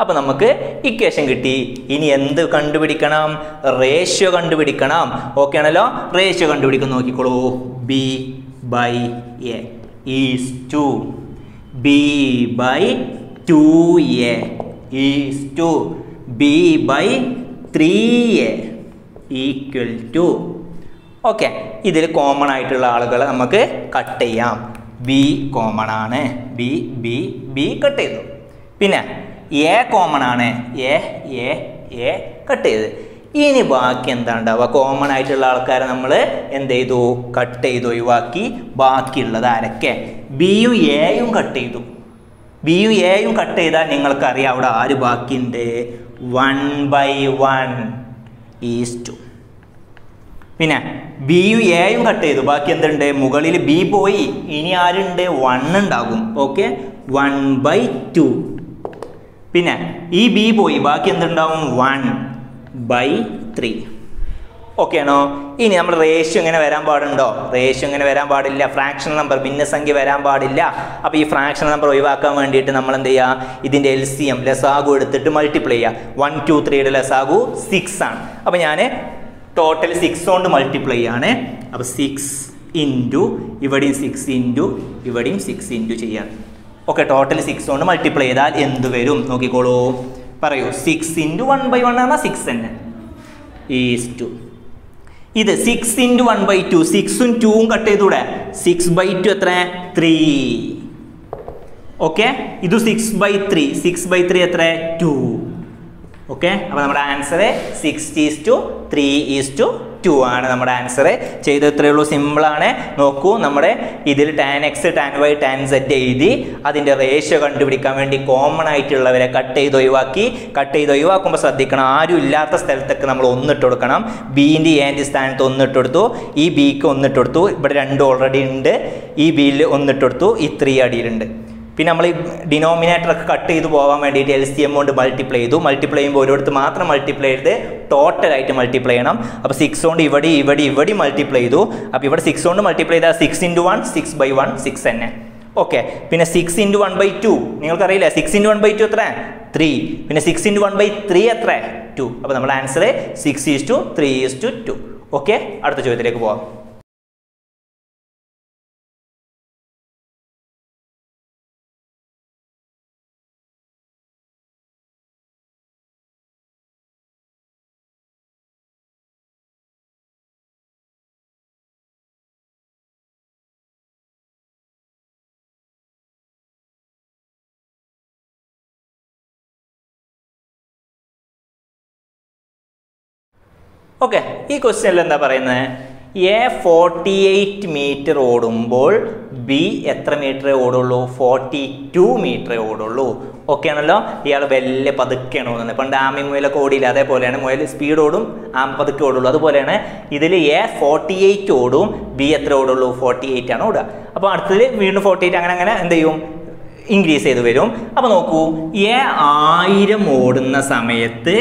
അപ്പോൾ നമുക്ക് ഇക്വേഷൻ കിട്ടി. ഇനി എന്ത് കണ്ടുപിടിക്കണം? റേഷ്യോ കണ്ടുപിടിക്കണം. ഓക്കെ ആണല്ലോ? റേഷ്യോ കണ്ടുപിടിക്കാൻ നോക്കിക്കോളൂ. B by A is to B by two A is to B by three A equal to okay ഇതിൽ കോമൺ ആയിട്ടുള്ള ആളുകൾ നമുക്ക് കട്ട് ചെയ്യാം. ബി കോമൺ ആണ്. ബി ബി ബി കട്ട് ചെയ്തു. പിന്നെ എ കോമൺ ആണ്. എ എ എ കട്ട് ചെയ്ത്. ഇനി ബാക്കി എന്താ ഉണ്ടാവുക കോമൺ ആയിട്ടുള്ള ആൾക്കാരെ നമ്മൾ എന്ത് ചെയ്തു? കട്ട് ചെയ്തു ഒഴിവാക്കി. ബാക്കിയുള്ളത് ആരൊക്കെ? ബിയും എയും കട്ട് ചെയ്തു. ബിയും എയും കട്ട് ചെയ്താൽ നിങ്ങൾക്കറിയാം അവിടെ ആര് ബാക്കിയുണ്ട്? വൺ ബൈ വൺ ഈസ് പിന്നെ ബിയും എയും കട്ട് ചെയ്തു. ബാക്കി എന്തുണ്ട്? മുകളിൽ ബി പോയി. ഇനി ആരുണ്ട്? വൺ ഉണ്ടാകും. ഓക്കെ വൺ ബൈ ടു പിന്നെ ഈ ബി പോയി ബാക്കി എന്തുണ്ടാവും? വൺ ബൈ ത്രീ ഓക്കെ ആണോ? ഇനി നമ്മൾ റേഷ്യോ ഇങ്ങനെ വരാൻ പാടുണ്ടോ? റേഷ്യോ ഇങ്ങനെ വരാൻ പാടില്ല? ഫ്രാക്ഷൻ നമ്പർ ഭിന്നസംഖ്യ വരാൻ പാടില്ല. അപ്പോൾ ഈ ഫ്രാക്ഷൻ നമ്പർ ഒഴിവാക്കാൻ വേണ്ടിയിട്ട് നമ്മൾ എന്ത് ചെയ്യുക ഇതിന്റെ എൽ സി എം ലസാഗു എടുത്തിട്ട് മൾട്ടിപ്ലൈ ചെയ്യുക വൺ ടു ത്രീയുടെ ലസാഗു സിക്സ് ആണ്. അപ്പോൾ ഞാൻ ടോട്ടൽ സിക്സ് കൊണ്ട് മൾട്ടിപ്ലൈ ആണ് അപ്പോൾ സിക്സ് ഇന്റു ഇവിടെയും സിക്സ് ഇന്റു ഇവിടെയും സിക്സ് ഇന്റു ചെയ്യാം. ഓക്കെ ടോട്ടൽ സിക്സ് കൊണ്ട് മൾട്ടിപ്ലൈ ചെയ്താൽ എന്ത് വരും? നോക്കിക്കോളൂ. പറയൂ. Six into one by one ആണ് സിക്സ് തന്നെ? ഈസ് ടു ഇത് six into one by two സിക്സും ടൂവും കട്ട് ചെയ്തൂടെ? സിക്സ് ബൈ ടു എത്ര ത്രീ ഓക്കെ ഇത് six by three six by three എത്ര ടു ഓക്കെ അപ്പോൾ നമ്മുടെ answer six is to three is to two ആണ് നമ്മുടെ ആൻസർ ചെയ്ത് ഇത്രയേ ഉള്ളൂ സിമ്പിളാണ് നോക്കൂ നമ്മുടെ ഇതിൽ tan x tan y tan z എഴുതി അതിന്റെ റേഷ്യോ കണ്ടുപിടിക്കാൻ വേണ്ടി കോമൺ ആയിട്ടുള്ളവരെ കട്ട് ചെയ്ത് ഒഴിവാക്കി. കട്ട് ചെയ്ത് ഒഴിവാക്കുമ്പോൾ ശ്രദ്ധിക്കണം ആരും ഇല്ലാത്ത സ്ഥലത്തൊക്കെ നമ്മൾ ഒന്നിട്ട് കൊടുക്കണം. ബീന്റെ എന്റെ സ്ഥാനത്ത് ഒന്നിട്ട് കൊടുത്തു. ഈ ബിക്ക് ഒന്നിട്ട് കൊടുത്തു. ഇവിടെ രണ്ട് ഓൾറെഡി ഉണ്ട്. ഈ ബിയിൽ ഒന്നിട്ട് കൊടുത്തു. ഈ ത്രീ അടിയിലുണ്ട്. പിന്നെ നമ്മൾ ഈ ഡിനോമിനേറ്റർ ഒക്കെ കട്ട് ചെയ്ത് പോകാൻ വേണ്ടിയിട്ട് എൽ സി എം കൊണ്ട് മൾട്ടിപ്ലൈ ചെയ്തു. മൾട്ടിപ്ലൈ ചെയ്യുമ്പോൾ ഒരിടത്ത് മാത്രം മൾട്ടിപ്ലൈ ചെയ്ത് ടോട്ടലായിട്ട് മൾട്ടിപ്ലൈ ചെയ്യണം. അപ്പോൾ സിക്സ് കൊണ്ട് ഇവിടെ ഇവിടെ ഇവിടെ മൾട്ടിപ്ലൈ ചെയ്തു. അപ്പോൾ ഇവിടെ സിക്സ് കൊണ്ട് മൾട്ടിപ്ലൈ ചെയ്താൽ six into one six by one six തന്നെ ഓക്കെ പിന്നെ six into one by two നിങ്ങൾക്കറിയില്ല? Six into one by two എത്ര ത്രീ പിന്നെ six into one by three എത്ര ടു അപ്പോൾ നമ്മുടെ answer six is to three is to two okay അടുത്ത ചോദ്യത്തിലേക്ക് പോവാം. ഓക്കെ ഈ ക്വസ്റ്റ്യനിൽ എന്താ പറയുന്നത് എ ഫോർട്ടി എയ്റ്റ് മീറ്റർ ഓടുമ്പോൾ ബി എത്ര മീറ്ററേ ഓടുള്ളൂ? ഫോർട്ടി ടു മീറ്ററേ ഓടുള്ളൂ. ഓക്കെ ആണല്ലോ? ഇയാൾ വലിയ പതുക്കെയാണ് ഓടുന്നത്. പണ്ട് ആമി മുയലൊക്കെ ഓടിയില്ല? അതേപോലെയാണ്. മുയൽ സ്പീഡ് ഓടും ആം പതുക്കെ ഓടുള്ളൂ. അതുപോലെയാണ് ഇതിൽ എ ഫോർട്ടി എയ്റ്റ് ഓടും ബി എത്ര ഓടുള്ളൂ? ഫോർട്ടി എയ്റ്റ് ആണ് ഓടുക. അപ്പോൾ അടുത്തത് വീണ്ടും ഫോർട്ടി എയ്റ്റ് അങ്ങനെ അങ്ങനെ എന്ത് ചെയ്യും? ഇൻക്രീസ് ചെയ്ത് വരും. അപ്പോൾ നോക്കൂ എ ആയിരം ഓടുന്ന സമയത്ത്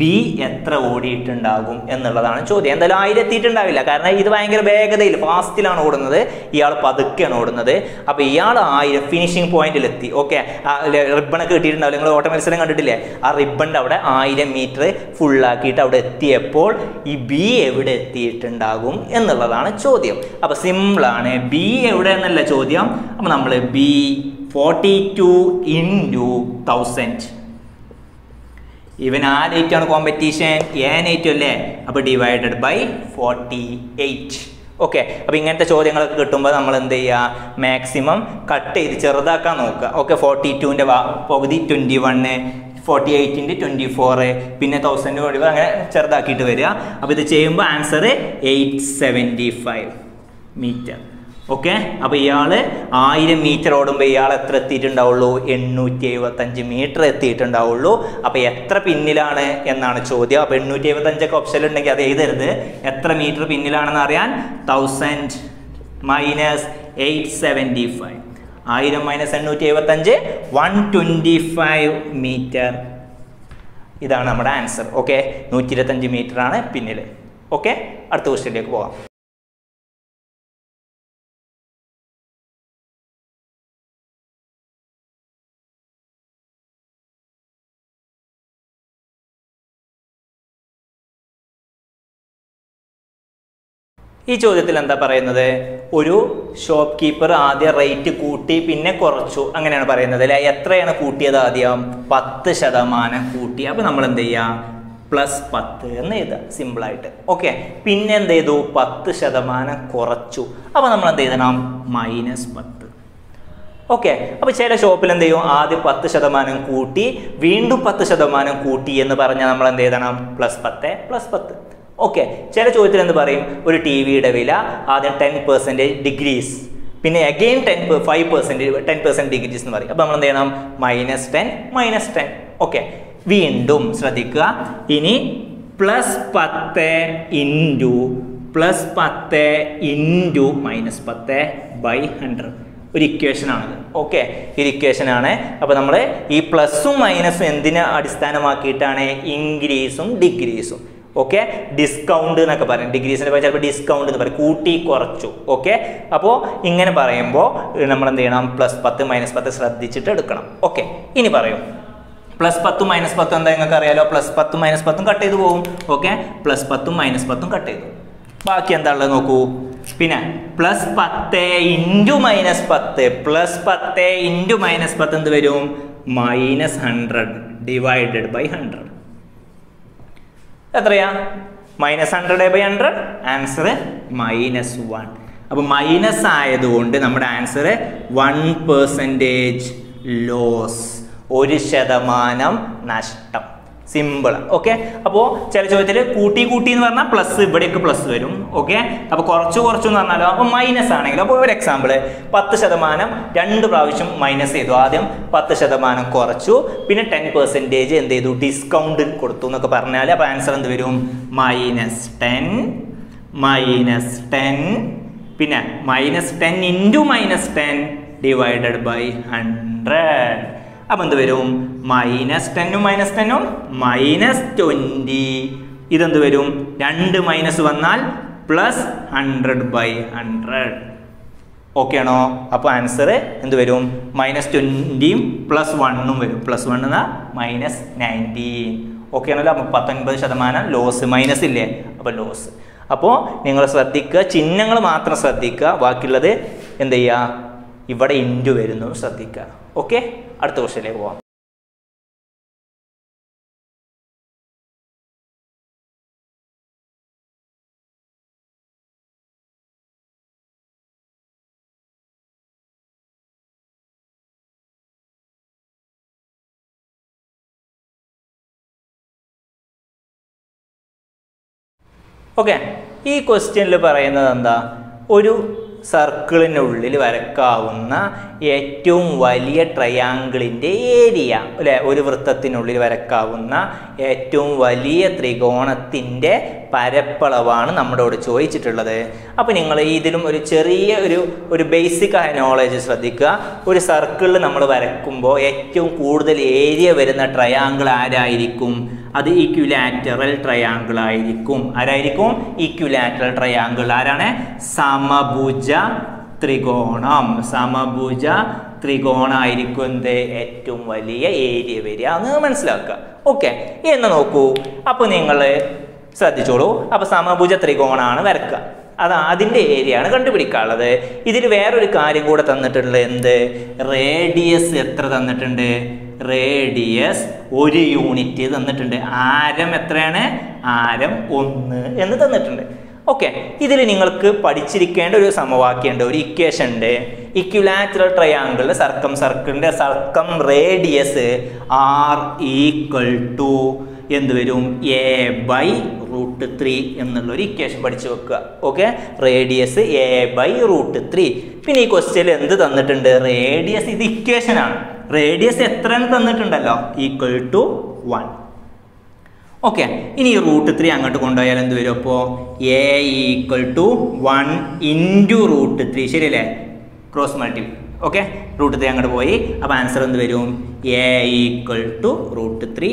ബി എത്ര ഓടിയിട്ടുണ്ടാകും എന്നുള്ളതാണ് ചോദ്യം. എന്തായാലും ആയിരം എത്തിയിട്ടുണ്ടാവില്ല. കാരണം ഇത് ഭയങ്കര വേഗതയിൽ ഫാസ്റ്റിലാണ് ഓടുന്നത്. ഇയാൾ പതുക്കെയാണ് ഓടുന്നത്. അപ്പോൾ ഇയാൾ ആയിരം ഫിനിഷിംഗ് പോയിന്റിലെത്തി ഓക്കെ റിബണൊക്കെ കിട്ടിയിട്ടുണ്ടാവില്ല. നിങ്ങൾ ഓട്ട മത്സരം കണ്ടിട്ടില്ലേ? ആ റിബണിന്റെ അവിടെ ആയിരം മീറ്റർ ഫുള്ളാക്കിയിട്ട് അവിടെ എത്തിയപ്പോൾ ഈ ബി എവിടെ എത്തിയിട്ടുണ്ടാകും എന്നുള്ളതാണ് ചോദ്യം. അപ്പോൾ സിമ്പിളാണ് ബി എവിടെ എന്നല്ല ചോദ്യം. അപ്പോൾ നമ്മൾ B forty two in two thousand ഇവൻ ആ ഡേറ്റാണ് കോമ്പറ്റീഷൻ ഏനായിട്ടും അല്ലേ? അപ്പോൾ divided by forty eight okay അപ്പോൾ ഇങ്ങനത്തെ ചോദ്യങ്ങളൊക്കെ കിട്ടുമ്പോൾ നമ്മൾ എന്ത് ചെയ്യുക മാക്സിമം കട്ട് ചെയ്ത് ചെറുതാക്കാൻ നോക്കുക. ഓക്കെ ഫോർട്ടി ടുവിന്റെ പകുതി ട്വന്റി വണ്ണ് ഫോർട്ടി എയ്റ്റിന്റെ ട്വന്റി ഫോറ് പിന്നെ തൗസൻഡ് വഴി അങ്ങനെ ചെറുതാക്കിയിട്ട് വരിക. അപ്പോൾ ഇത് ചെയ്യുമ്പോൾ answer eight seventy five meter okay? അപ്പോൾ ഇയാൾ ആയിരം മീറ്റർ ഓടുമ്പോൾ ഇയാൾ എത്ര എത്തിയിട്ടുണ്ടാവുള്ളൂ? എണ്ണൂറ്റി എഴുപത്തഞ്ച് മീറ്റർ എത്തിയിട്ടുണ്ടാവുള്ളൂ. അപ്പോൾ എത്ര പിന്നിലാണ് എന്നാണ് ചോദ്യം. അപ്പോൾ എണ്ണൂറ്റി എഴുപത്തഞ്ചൊക്കെ ഓപ്ഷൻ ഉണ്ടെങ്കിൽ അത് എഴുതരുത്. എത്ര മീറ്റർ പിന്നിലാണെന്ന് അറിയാൻ thousand minus eight seventy five ആയിരം മൈനസ് എണ്ണൂറ്റി എഴുപത്തഞ്ച് വൺ ട്വന്റി ഫൈവ് മീറ്റർ ഇതാണ് നമ്മുടെ ആൻസർ ഓക്കെ നൂറ്റി ഇരുപത്തഞ്ച് മീറ്റർ ആണ് പിന്നിൽ ഓക്കെ അടുത്ത ക്വസ്റ്റ്യനിലേക്ക് പോകാം ഈ ചോദ്യത്തിൽ എന്താ പറയുന്നത്? ഒരു ഷോപ്പ് കീപ്പർ ആദ്യം റേറ്റ് കൂട്ടി പിന്നെ കുറച്ചു. അങ്ങനെയാണ് പറയുന്നത് അല്ലെ? എത്രയാണ് കൂട്ടിയത് ആദ്യം? പത്ത് ശതമാനം കൂട്ടി. അപ്പോൾ നമ്മൾ എന്ത് ചെയ്യുക പ്ലസ് പത്ത് എന്ന് എഴുതുക. സിമ്പിളായിട്ട് ഓക്കെ പിന്നെ എന്ത് ചെയ്തു? പത്ത് ശതമാനം കുറച്ചു. അപ്പോൾ നമ്മൾ എന്ത് ചെയ്തണം മൈനസ് പത്ത്. ഓക്കെ അപ്പോൾ ചില ഷോപ്പിൽ എന്ത് ചെയ്യും? ആദ്യം പത്ത് ശതമാനം കൂട്ടി വീണ്ടും പത്ത് ശതമാനം കൂട്ടി എന്ന് പറഞ്ഞാൽ നമ്മൾ എന്ത് ചെയ്തണം പ്ലസ് പത്ത്. പ്ലസ് പത്ത്. ഓക്കെ ചില ചോദ്യത്തിൽ എന്ത് പറയും? ഒരു ടി വിയുടെ വില ആദ്യം ടെൻ പെർസെന്റേജ് ഡിഗ്രീസ് പിന്നെ again ten five percentage ten percent degrees എന്ന് പറയും. അപ്പോൾ നമ്മൾ എന്ത് ചെയ്യണം? Minus ten minus ten okay വീണ്ടും ശ്രദ്ധിക്കുക. ഇനി പ്ലസ് പത്ത് ഇന്റു പ്ലസ് പത്ത് ഇന്റു മൈനസ് പത്ത് ബൈ ഹൺഡ്രഡ് ഒരു ഇക്വേഷൻ ആണ് ഓക്കെ ഒരു ഇക്വേഷൻ ആണ്. അപ്പോൾ നമ്മൾ ഈ പ്ലസും മൈനസും എന്തിനെ അടിസ്ഥാനമാക്കിയിട്ടാണ്? ഇൻക്രീസും ഡിഗ്രീസും ഓക്കെ ഡിസ്കൗണ്ട് എന്നൊക്കെ പറയും. ഡിഗ്രീസിന്റെ പകരം ചിലപ്പോൾ ഡിസ്കൗണ്ട് എന്ന് പറയും. കൂട്ടി കുറച്ചു. ഓക്കെ അപ്പോൾ ഇങ്ങനെ പറയുമ്പോൾ നമ്മൾ എന്ത് ചെയ്യണം? പ്ലസ് പത്ത് മൈനസ് പത്ത് ശ്രദ്ധിച്ചിട്ട് എടുക്കണം. ഓക്കെ ഇനി പറയും. പ്ലസ് പത്തും മൈനസ് പത്തും എന്താ നിങ്ങൾക്ക് അറിയാലോ? പ്ലസ് പത്തും മൈനസ് പത്തും കട്ട് ചെയ്ത് പോകും ഓക്കെ പ്ലസ് പത്തും മൈനസ് പത്തും കട്ട് ചെയ്തു. ബാക്കി എന്താ നോക്കൂ. പിന്നെ പ്ലസ് പത്ത് ഇന്റു മൈനസ് പത്ത്. പ്ലസ് പത്ത് ഇന്റു മൈനസ് പത്ത് എന്ത് വരും? Minus hundred divided by hundred എത്രയാ? Minus hundred by hundred answer minus one അപ്പോൾ മൈനസ് ആയതുകൊണ്ട് നമ്മുടെ ആൻസർ വൺ പെർസെന്റേജ് ലോസ് ഒരു ശതമാനം നഷ്ടം. സിമ്പിൾ ഓക്കെ അപ്പോൾ ചില ചോദ്യത്തിൽ കൂട്ടി കൂട്ടി എന്ന് പറഞ്ഞാൽ പ്ലസ് ഇവിടെയൊക്കെ പ്ലസ് വരും. ഓക്കെ അപ്പോൾ കുറച്ച് കുറച്ച് എന്ന് പറഞ്ഞാലോ അപ്പോൾ മൈനസ് ആണെങ്കിലും. അപ്പോൾ ഒരു എക്സാമ്പിൾ പത്ത് ശതമാനം രണ്ട് പ്രാവശ്യം മൈനസ് ചെയ്തു. ആദ്യം പത്ത് ശതമാനം കുറച്ചു. പിന്നെ ടെൻ പെർസെന്റേജ് എന്ത് ചെയ്തു? ഡിസ്കൗണ്ട് കൊടുത്തു എന്നൊക്കെ പറഞ്ഞാൽ അപ്പോൾ ആൻസർ എന്ത് വരും? മൈനസ് ടെൻ മൈനസ് ടെൻ പിന്നെ minus ten into minus ten divided by hundred അപ്പം എന്ത് വരും? മൈനസ് ടെന്നും മൈനസ് ടെന്നും മൈനസ് ട്വന്റി ഇതെന്ത് വരും? രണ്ട് മൈനസ് വന്നാൽ plus hundred by hundred okay ആണോ? അപ്പോൾ ആൻസർ എന്ത് വരും? മൈനസ് ട്വന്റിയും പ്ലസ് വണ്ണും വരും. പ്ലസ് വൺ എന്നാൽ മൈനസ് നയന്റീൻ ഓക്കെ ആണല്ലോ? അപ്പോൾ പത്തൊൻപത് ശതമാനം ലോസ് മൈനസ് ഇല്ലേ? അപ്പോൾ ലോസ് അപ്പോൾ നിങ്ങൾ ശ്രദ്ധിക്കുക. ചിഹ്നങ്ങൾ മാത്രം ശ്രദ്ധിക്കുക. ബാക്കിയുള്ളത് എന്ത് ചെയ്യുക? ഇവിടെ ഇന്റു വരുന്നു. ശ്രദ്ധിക്കുക. ഓക്കെ അടുത്ത ക്വസ്റ്റ്യനിലേക്ക് പോവാം. ഓക്കെ ഈ ക്വസ്റ്റ്യനിൽ പറയുന്നത് എന്താ? ഒരു സർക്കിളിനുള്ളിൽ വരക്കാവുന്ന ഏറ്റവും വലിയ ട്രയാങ്കിളിന്റെ ഏരിയ അല്ലെ? ഒരു വൃത്തത്തിനുള്ളിൽ വരക്കാവുന്ന ഏറ്റവും വലിയ ത്രികോണത്തിന്റെ പരപ്പളവാണ് നമ്മളോട് ചോദിച്ചിട്ടുള്ളത്. അപ്പോൾ നിങ്ങൾ ഇതിലും ഒരു ചെറിയ ഒരു ഒരു ബേസിക് ആയ നോളേജ് ശ്രദ്ധിക്കുക. ഒരു സർക്കിളിൽ നമ്മൾ വരക്കുമ്പോൾ ഏറ്റവും കൂടുതൽ ഏരിയ വരുന്ന ട്രയാങ്കിൾ ആരായിരിക്കും? അത് ഈക്വിലാറ്ററൽ ട്രയാങ്കിൾ ആയിരിക്കും. ആരായിരിക്കും? ഈക്വിലാറ്ററൽ ട്രയാങ്കിൾ ആരാണ്? സമഭുജ ത്രികോണം. സമഭുജ ത്രികോണായിരിക്കും എന്ത്? ഏറ്റവും വലിയ ഏരിയ വരിക. എന്ന് മനസ്സിലാക്കുക. ഓക്കെ എന്ന് നോക്കൂ. അപ്പോൾ നിങ്ങൾ ശ്രദ്ധിച്ചോളൂ. അപ്പോൾ സമഭുജ ത്രികോണാണ് വരക്കുക. അത് അതിന്റെ ഏരിയ ആണ് കണ്ടുപിടിക്കാനുള്ളത്. ഇതിൽ വേറൊരു കാര്യം കൂടെ തന്നിട്ടുള്ളത് എന്ത്? റേഡിയസ് എത്ര തന്നിട്ടുണ്ട്? റേഡിയസ് ഒരു യൂണിറ്റ് തന്നിട്ടുണ്ട്. ആരം എത്രയാണ്? ആരം ഒന്ന് എന്ന് തന്നിട്ടുണ്ട്. ഓക്കെ. ഇതിൽ നിങ്ങൾക്ക് പഠിച്ചിരിക്കേണ്ട ഒരു സമവാക്യമുണ്ട് ഒരു ഇക്വേഷൻ ഉണ്ട്. ഇക്വിലാറ്ററൽ ട്രയാങ്കിളിന്റെ സർക്കം സർക്കിളിന്റെ circumradius R equal to എന്ത് വരും? എ ബൈ റൂട്ട് ത്രീ എന്നുള്ളൊരു ഇക്വേഷൻ പഠിച്ചു വെക്കുക. Okay radius A by root three പിന്നെ ഈ ക്വസ്റ്റ്യൻ എന്ത് തന്നിട്ടുണ്ട്? റേഡിയസ് ഇത് ഇക്വേഷനാണ് റേഡിയസ് എത്ര തന്നിട്ടുണ്ടല്ലോ? ഈക്വൽ ടു വൺ ഓക്കെ ഇനി ഈ റൂട്ട് ത്രീ അങ്ങോട്ട് കൊണ്ടുപോയാൽ എന്ത് വരും അപ്പോൾ A equal to one into root three ശരിയല്ലേ? Cross multiply okay root three അങ്ങോട്ട് പോയി. അപ്പോൾ ആൻസർ എന്ത് വരും? A equal to root three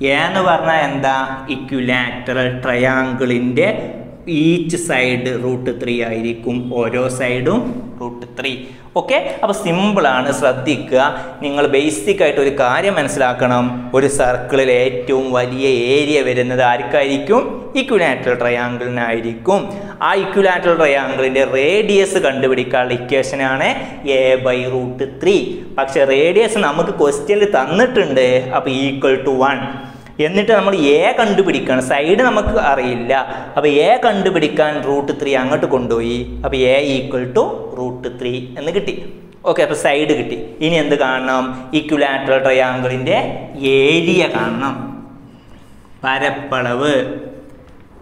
A എന്ന് പറഞ്ഞാൽ എന്താ? ഇക്വിലാറ്ററൽ ട്രയാങ്കിളിന്റെ ഈച്ച് സൈഡ് റൂട്ട് ത്രീ ആയിരിക്കും ഓരോ സൈഡും റൂട്ട് ത്രീ ഓക്കെ അപ്പോൾ സിമ്പിളാണ് ശ്രദ്ധിക്കുക. നിങ്ങൾ ബേസിക് ആയിട്ട് ഒരു കാര്യം മനസ്സിലാക്കണം. ഒരു സർക്കിളിൽ ഏറ്റവും വലിയ ഏരിയ വരുന്നത് ആർക്കായിരിക്കും? ഇക്വിലാറ്ററൽ ട്രയാങ്കിളിനായിരിക്കും ആ ഇക്വിലാറ്ററൽ ട്രയാങ്കിളിന്റെ റേഡിയസ് കണ്ടുപിടിക്കാനുള്ള ഇക്വേഷനാണ് എ ബൈ റൂട്ട് ത്രീ പക്ഷെ റേഡിയസ് നമുക്ക് ക്വസ്റ്റ്യനിൽ തന്നിട്ടുണ്ട്. അപ്പോൾ ഈക്വൽ ടു വൺ എന്നിട്ട് നമ്മൾ എ കണ്ടുപിടിക്കണം. സൈഡ് നമുക്ക് അറിയില്ല. അപ്പോൾ എ കണ്ടുപിടിക്കാൻ റൂട്ട് ത്രീ അങ്ങോട്ട് കൊണ്ടുപോയി. അപ്പോൾ A equal to root three എന്ന് കിട്ടി. ഓക്കെ അപ്പോൾ സൈഡ് കിട്ടി. ഇനി എന്ത് കാണണം? ഇക്വിലാറ്ററൽ ട്രയാങ്കിളിന്റെ ഏരിയ കാണണം. പരപ്പളവ്.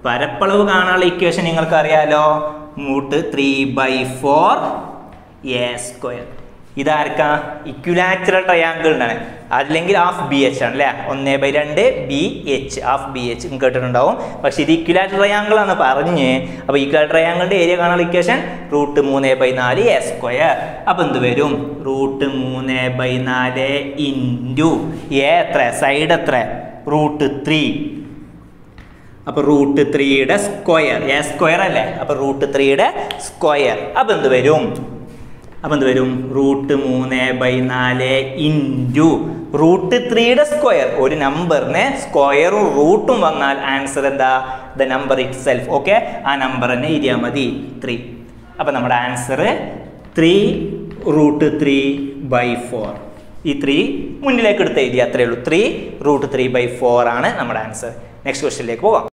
പരപ്പളവ് കാണാനുള്ള ഇക്വേഷൻ നിങ്ങൾക്ക് അറിയാലോ root three by four A square ഇതാർക്കാ? Equilateral ആണ് അല്ലെങ്കിൽ ഹാഫ് ബി എച്ച് ആണ് അല്ലേ? ഒന്ന് ബൈ രണ്ട് B H half B H കേട്ടിട്ടുണ്ടാവും. പക്ഷെ ഇത് ഇക്വിലാറ്റർ ട്രയാങ്കിൾ ആണ് പറഞ്ഞ് അപ്പോൾ ഇക്വിലാറ്റർ ട്രയാങ്കിളിന്റെ ഏരിയ കാണാനുള്ള ഇക്വേഷൻ റൂട്ട് മൂന്ന് ബൈ നാല് എ സ്ക്വയർ അപ്പോൾ എന്ത് വരും? റൂട്ട് മൂന്ന് ബൈ നാല് ഇന്റു എ എത്ര? സൈഡ് എത്ര? റൂട്ട് ത്രീ അപ്പോൾ റൂട്ട് ത്രീയുടെ സ്ക്വയർ എ സ്ക്വയർ അല്ലേ? അപ്പോൾ റൂട്ട് ത്രീയുടെ സ്ക്വയർ അപ്പോൾ എന്ത് വരും? അപ്പോൾ എന്ത് വരും? റൂട്ട് മൂന്ന് ബൈ നാല് ഇന്റു റൂട്ട് ത്രീയുടെ സ്ക്വയർ ഒരു നമ്പറിന് സ്ക്വയറും റൂട്ടും വന്നാൽ ആൻസർ എന്താ? The number itself okay ആ നമ്പർ തന്നെ ഇരിയാ മതി. ത്രീ അപ്പോൾ നമ്മുടെ answer three root three by four ഈ ത്രീ മുന്നിലേക്ക് എടുത്ത് എഴുതി അത്രയേ ഉള്ളൂ. Three root three by four ആണ് നമ്മുടെ ആൻസർ നെക്സ്റ്റ് ക്വസ്റ്റ്യനിലേക്ക് പോകാം.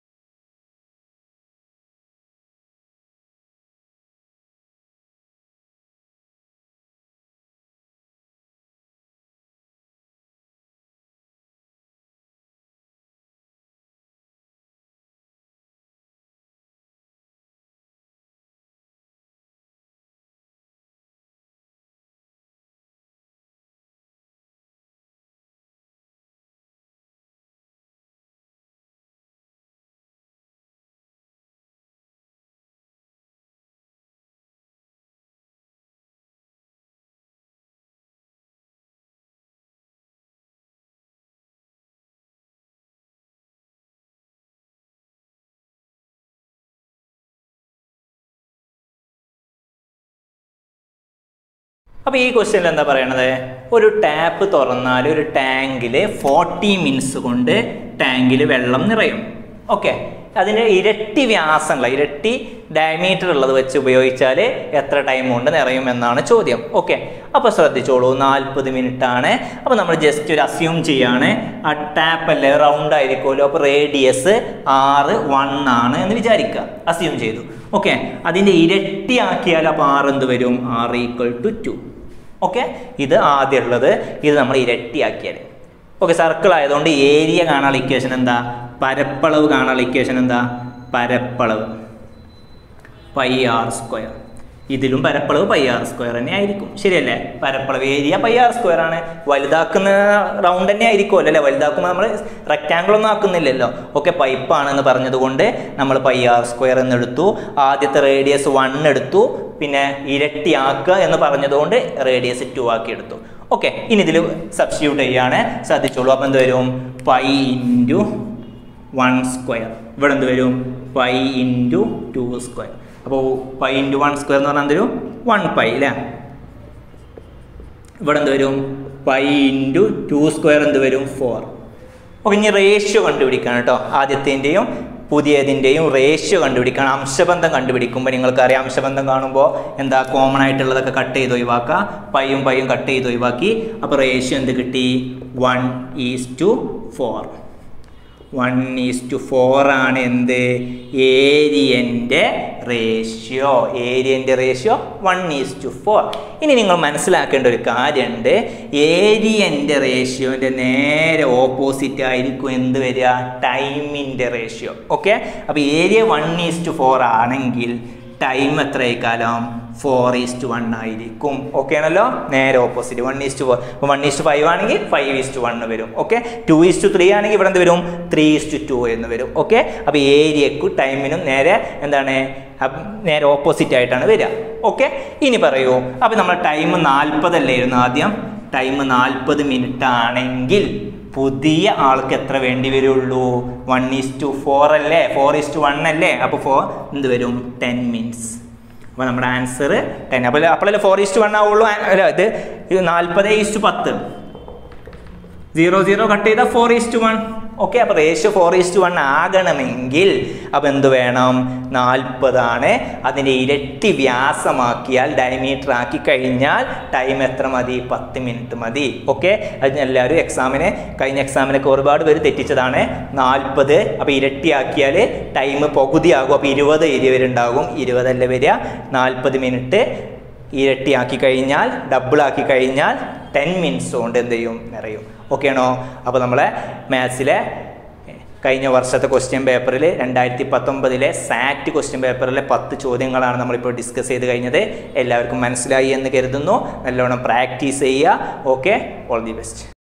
അപ്പോൾ ഈ ക്വസ്റ്റ്യനിൽ എന്താ പറയണത്? ഒരു ടാപ്പ് തുറന്നാൽ ഒരു ടാങ്കിൽ ഫോർട്ടി മിനിറ്റ്സ് കൊണ്ട് ടാങ്കിൽ വെള്ളം നിറയും. ഓക്കെ അതിന് ഇരട്ടി വ്യാസമുള്ള ഇരട്ടി ഡയമീറ്റർ ഉള്ളത് വെച്ച് ഉപയോഗിച്ചാൽ എത്ര ടൈം കൊണ്ട് നിറയും എന്നാണ് ചോദ്യം. ഓക്കെ അപ്പോൾ ശ്രദ്ധിച്ചോളൂ നാൽപ്പത് ആണ് അപ്പോൾ നമ്മൾ ജസ്റ്റ് ഒരു അസ്യൂം ചെയ്യാണ് ആ ടാപ്പ് അല്ലേ റൗണ്ട് ആയിരിക്കുമല്ലോ. അപ്പോൾ റേഡിയസ് ആറ് വൺ ആണ് എന്ന് വിചാരിക്കുക. അസ്യൂം ചെയ്തു. ഓക്കെ അതിന്റെ ഇരട്ടി ആക്കിയാൽ അപ്പോൾ ആറ് എന്ത് വരും? ആറ് ഈക്വൽ ടു ടു ഓക്കെ? ഇത് ആദ്യമുള്ളത് ഇത് നമ്മൾ ഇരട്ടിയാക്കിയാൽ ഓക്കെ സർക്കിൾ ആയതുകൊണ്ട് ഏരിയ കാണാനുള്ള ഇക്വേഷൻ എന്താ? പരപ്പളവ് കാണാനുള്ള ഇക്വേഷൻ എന്താ? പരപ്പളവ്. പൈ ആർ സ്ക്വയർ ഇതിലും പരപ്പളവ് പൈ ആർ സ്ക്വയർ തന്നെ ആയിരിക്കും. ശരിയല്ലേ? പരപ്പളവ് ഏരിയ പൈ ആർ സ്ക്വയർ ആണ്. വലുതാക്കുന്ന റൗണ്ട് തന്നെ ആയിരിക്കുമല്ലോ അല്ലേ? വലുതാക്കുമ്പോൾ നമ്മൾ റെക്റ്റാങ്കിൾ ഒന്നും ആക്കുന്നില്ലല്ലോ. ഓക്കെ പൈപ്പാണെന്ന് പറഞ്ഞതുകൊണ്ട് നമ്മൾ പൈ ആർ സ്ക്വയർ എന്നെടുത്തു ആദ്യത്തെ റേഡിയസ് വൺ എടുത്തു. പിന്നെ ഇരട്ടി ആക്കുക എന്ന് പറഞ്ഞതുകൊണ്ട് റേഡിയസ് ടു ആക്കി എടുത്തു. ഓക്കെ ഇനി ഇതിൽ സബ്സ്റ്റിറ്റ്യൂട്ട് ചെയ്യുകയാണ് ശ്രദ്ധിച്ചോളൂ. അപ്പോൾ എന്ത് വരും? പൈ ഇന്റു വൺ സ്ക്വയർ ഇവിടെ എന്ത് വരും? പൈ ഇന്റു ടു സ്ക്വയർ അപ്പോൾ പൈ ഇന്റു വൺ സ്ക്വയർ എന്ന് പറഞ്ഞാൽ എന്ത് വരും? വൺ പൈ അല്ലേ ഇവിടെ എന്ത് വരും? പൈ ഇന്റു ടു സ്ക്വയർ എന്ത് വരും? ഫോർ അപ്പോൾ ഇനി റേഷ്യോ കണ്ടുപിടിക്കണം കേട്ടോ. ആദ്യത്തിന്റെയും പുതിയതിന്റെയും റേഷ്യോ കണ്ടുപിടിക്കണം. അംശബന്ധം കണ്ടുപിടിക്കുമ്പോൾ നിങ്ങൾക്കറിയാം. അംശബന്ധം കാണുമ്പോൾ എന്താ കോമൺ ആയിട്ടുള്ളതൊക്കെ കട്ട് ചെയ്ത് ഒഴിവാക്കുക. പയ്യും പയ്യും കട്ട് ചെയ്ത് ഒഴിവാക്കി. അപ്പോൾ റേഷ്യോ എന്ത് കിട്ടി? One is to four one is to four ആണ് എന്ത്? ഏരിയന്റെ ratio ഏരിയന്റെ ratio one is to four ഇനി നിങ്ങൾ മനസ്സിലാക്കേണ്ട ഒരു കാര്യമുണ്ട് ഏരിയന്റെ റേഷ്യോന്റെ നേരെ ഓപ്പോസിറ്റ് ആയിരിക്കും എന്ത് വരിക? ടൈമിന്റെ റേഷ്യോ ഓക്കെ അപ്പോൾ area one is to four ആണെങ്കിൽ ടൈം എത്രയായിക്കാലം കാലം? ഫോർ ഈസ്റ്റ് വൺ ആയിരിക്കും. ഓക്കെ ആണല്ലോ? നേരെ opposite one is to four അപ്പോൾ വൺ ഈസ്റ്റ് ഫൈവ് ആണെങ്കിൽ ഫൈവ് ഈസ്റ്റ് വൺ വരും. Okay two is to three ആണെങ്കിൽ ഇവിടെ എന്ത് വരും? ത്രീ ഈസ്റ്റ് ടു എന്ന് വരും. ഓക്കെ അപ്പോൾ ഏരിയക്കും ടൈമിനും നേരെ എന്താണ്? നേരെ ഓപ്പോസിറ്റ് ആയിട്ടാണ് വരിക. ഓക്കെ ഇനി പറയൂ. അപ്പോൾ നമ്മൾ ടൈം നാൽപ്പതല്ലായിരുന്നു ആദ്യം? ടൈം നാൽപ്പത് മിനിറ്റ് ആണെങ്കിൽ പുതിയ ആൾക്ക് എത്ര വേണ്ടി വരുള്ളൂ? വൺ ഈസ് ടു ഫോർ അല്ലേ? ഫോർ ഈസ് ടു വൺ അല്ലേ? അപ്പോൾ ഫോർ എന്ത് വരും? ടെൻ മിനിറ്റ്സ് അപ്പോൾ നമ്മുടെ ആൻസർ ടെൻ അപ്പോൾ അപ്പോഴല്ലേ ഫോർ ഈസ്റ്റ് വൺ ആവുള്ളൂ. അല്ല ഇത് നാൽപ്പത് ഈസ്റ്റ് പത്ത്. സീറോ സീറോ കട്ട് ചെയ്താൽ four is to one okay അപ്പോൾ ratio four is to one ആകണമെങ്കിൽ അപ്പോൾ എന്ത് വേണം? നാൽപ്പതാണ്. അതിന്റെ ഇരട്ടി വ്യാസമാക്കിയാൽ ഡയമീറ്റർ ആക്കി കഴിഞ്ഞാൽ ടൈം എത്ര മതി? പത്ത് മിനിറ്റ് മതി. ഓക്കെ? അത് എല്ലാവരും എക്സാമിന് കഴിഞ്ഞ എക്സാമിനൊക്കെ ഒരുപാട് പേര് തെറ്റിച്ചതാണ്. നാൽപ്പത് അപ്പോൾ ഇരട്ടിയാക്കിയാൽ ടൈം പകുതിയാകും. അപ്പോൾ ഇരുപത് ഏരിയ വരെ ഉണ്ടാകും. ഇരുപതല്ല വരിക? നാൽപ്പത് മിനിറ്റ് ഇരട്ടിയാക്കി കഴിഞ്ഞാൽ ഡബിൾ ആക്കി കഴിഞ്ഞാൽ ടെൻ മിനിറ്റ്സ് കൊണ്ട് എന്ത് ചെയ്യും? നിറയും. ഓക്കെ ആണോ അപ്പോൾ നമ്മളെ മാത്സിലെ കഴിഞ്ഞ വർഷത്തെ ക്വസ്റ്റ്യൻ പേപ്പറിൽ രണ്ടായിരത്തി പത്തൊമ്പതിലെ സാറ്റ് ക്വസ്റ്റ്യൻ പേപ്പറിലെ പത്ത് ചോദ്യങ്ങളാണ് നമ്മളിപ്പോൾ ഡിസ്കസ് ചെയ്ത് കഴിഞ്ഞത്. എല്ലാവർക്കും മനസ്സിലായി എന്ന് കരുതുന്നു. നല്ലോണം പ്രാക്ടീസ് ചെയ്യുക. ഓക്കെ? All the best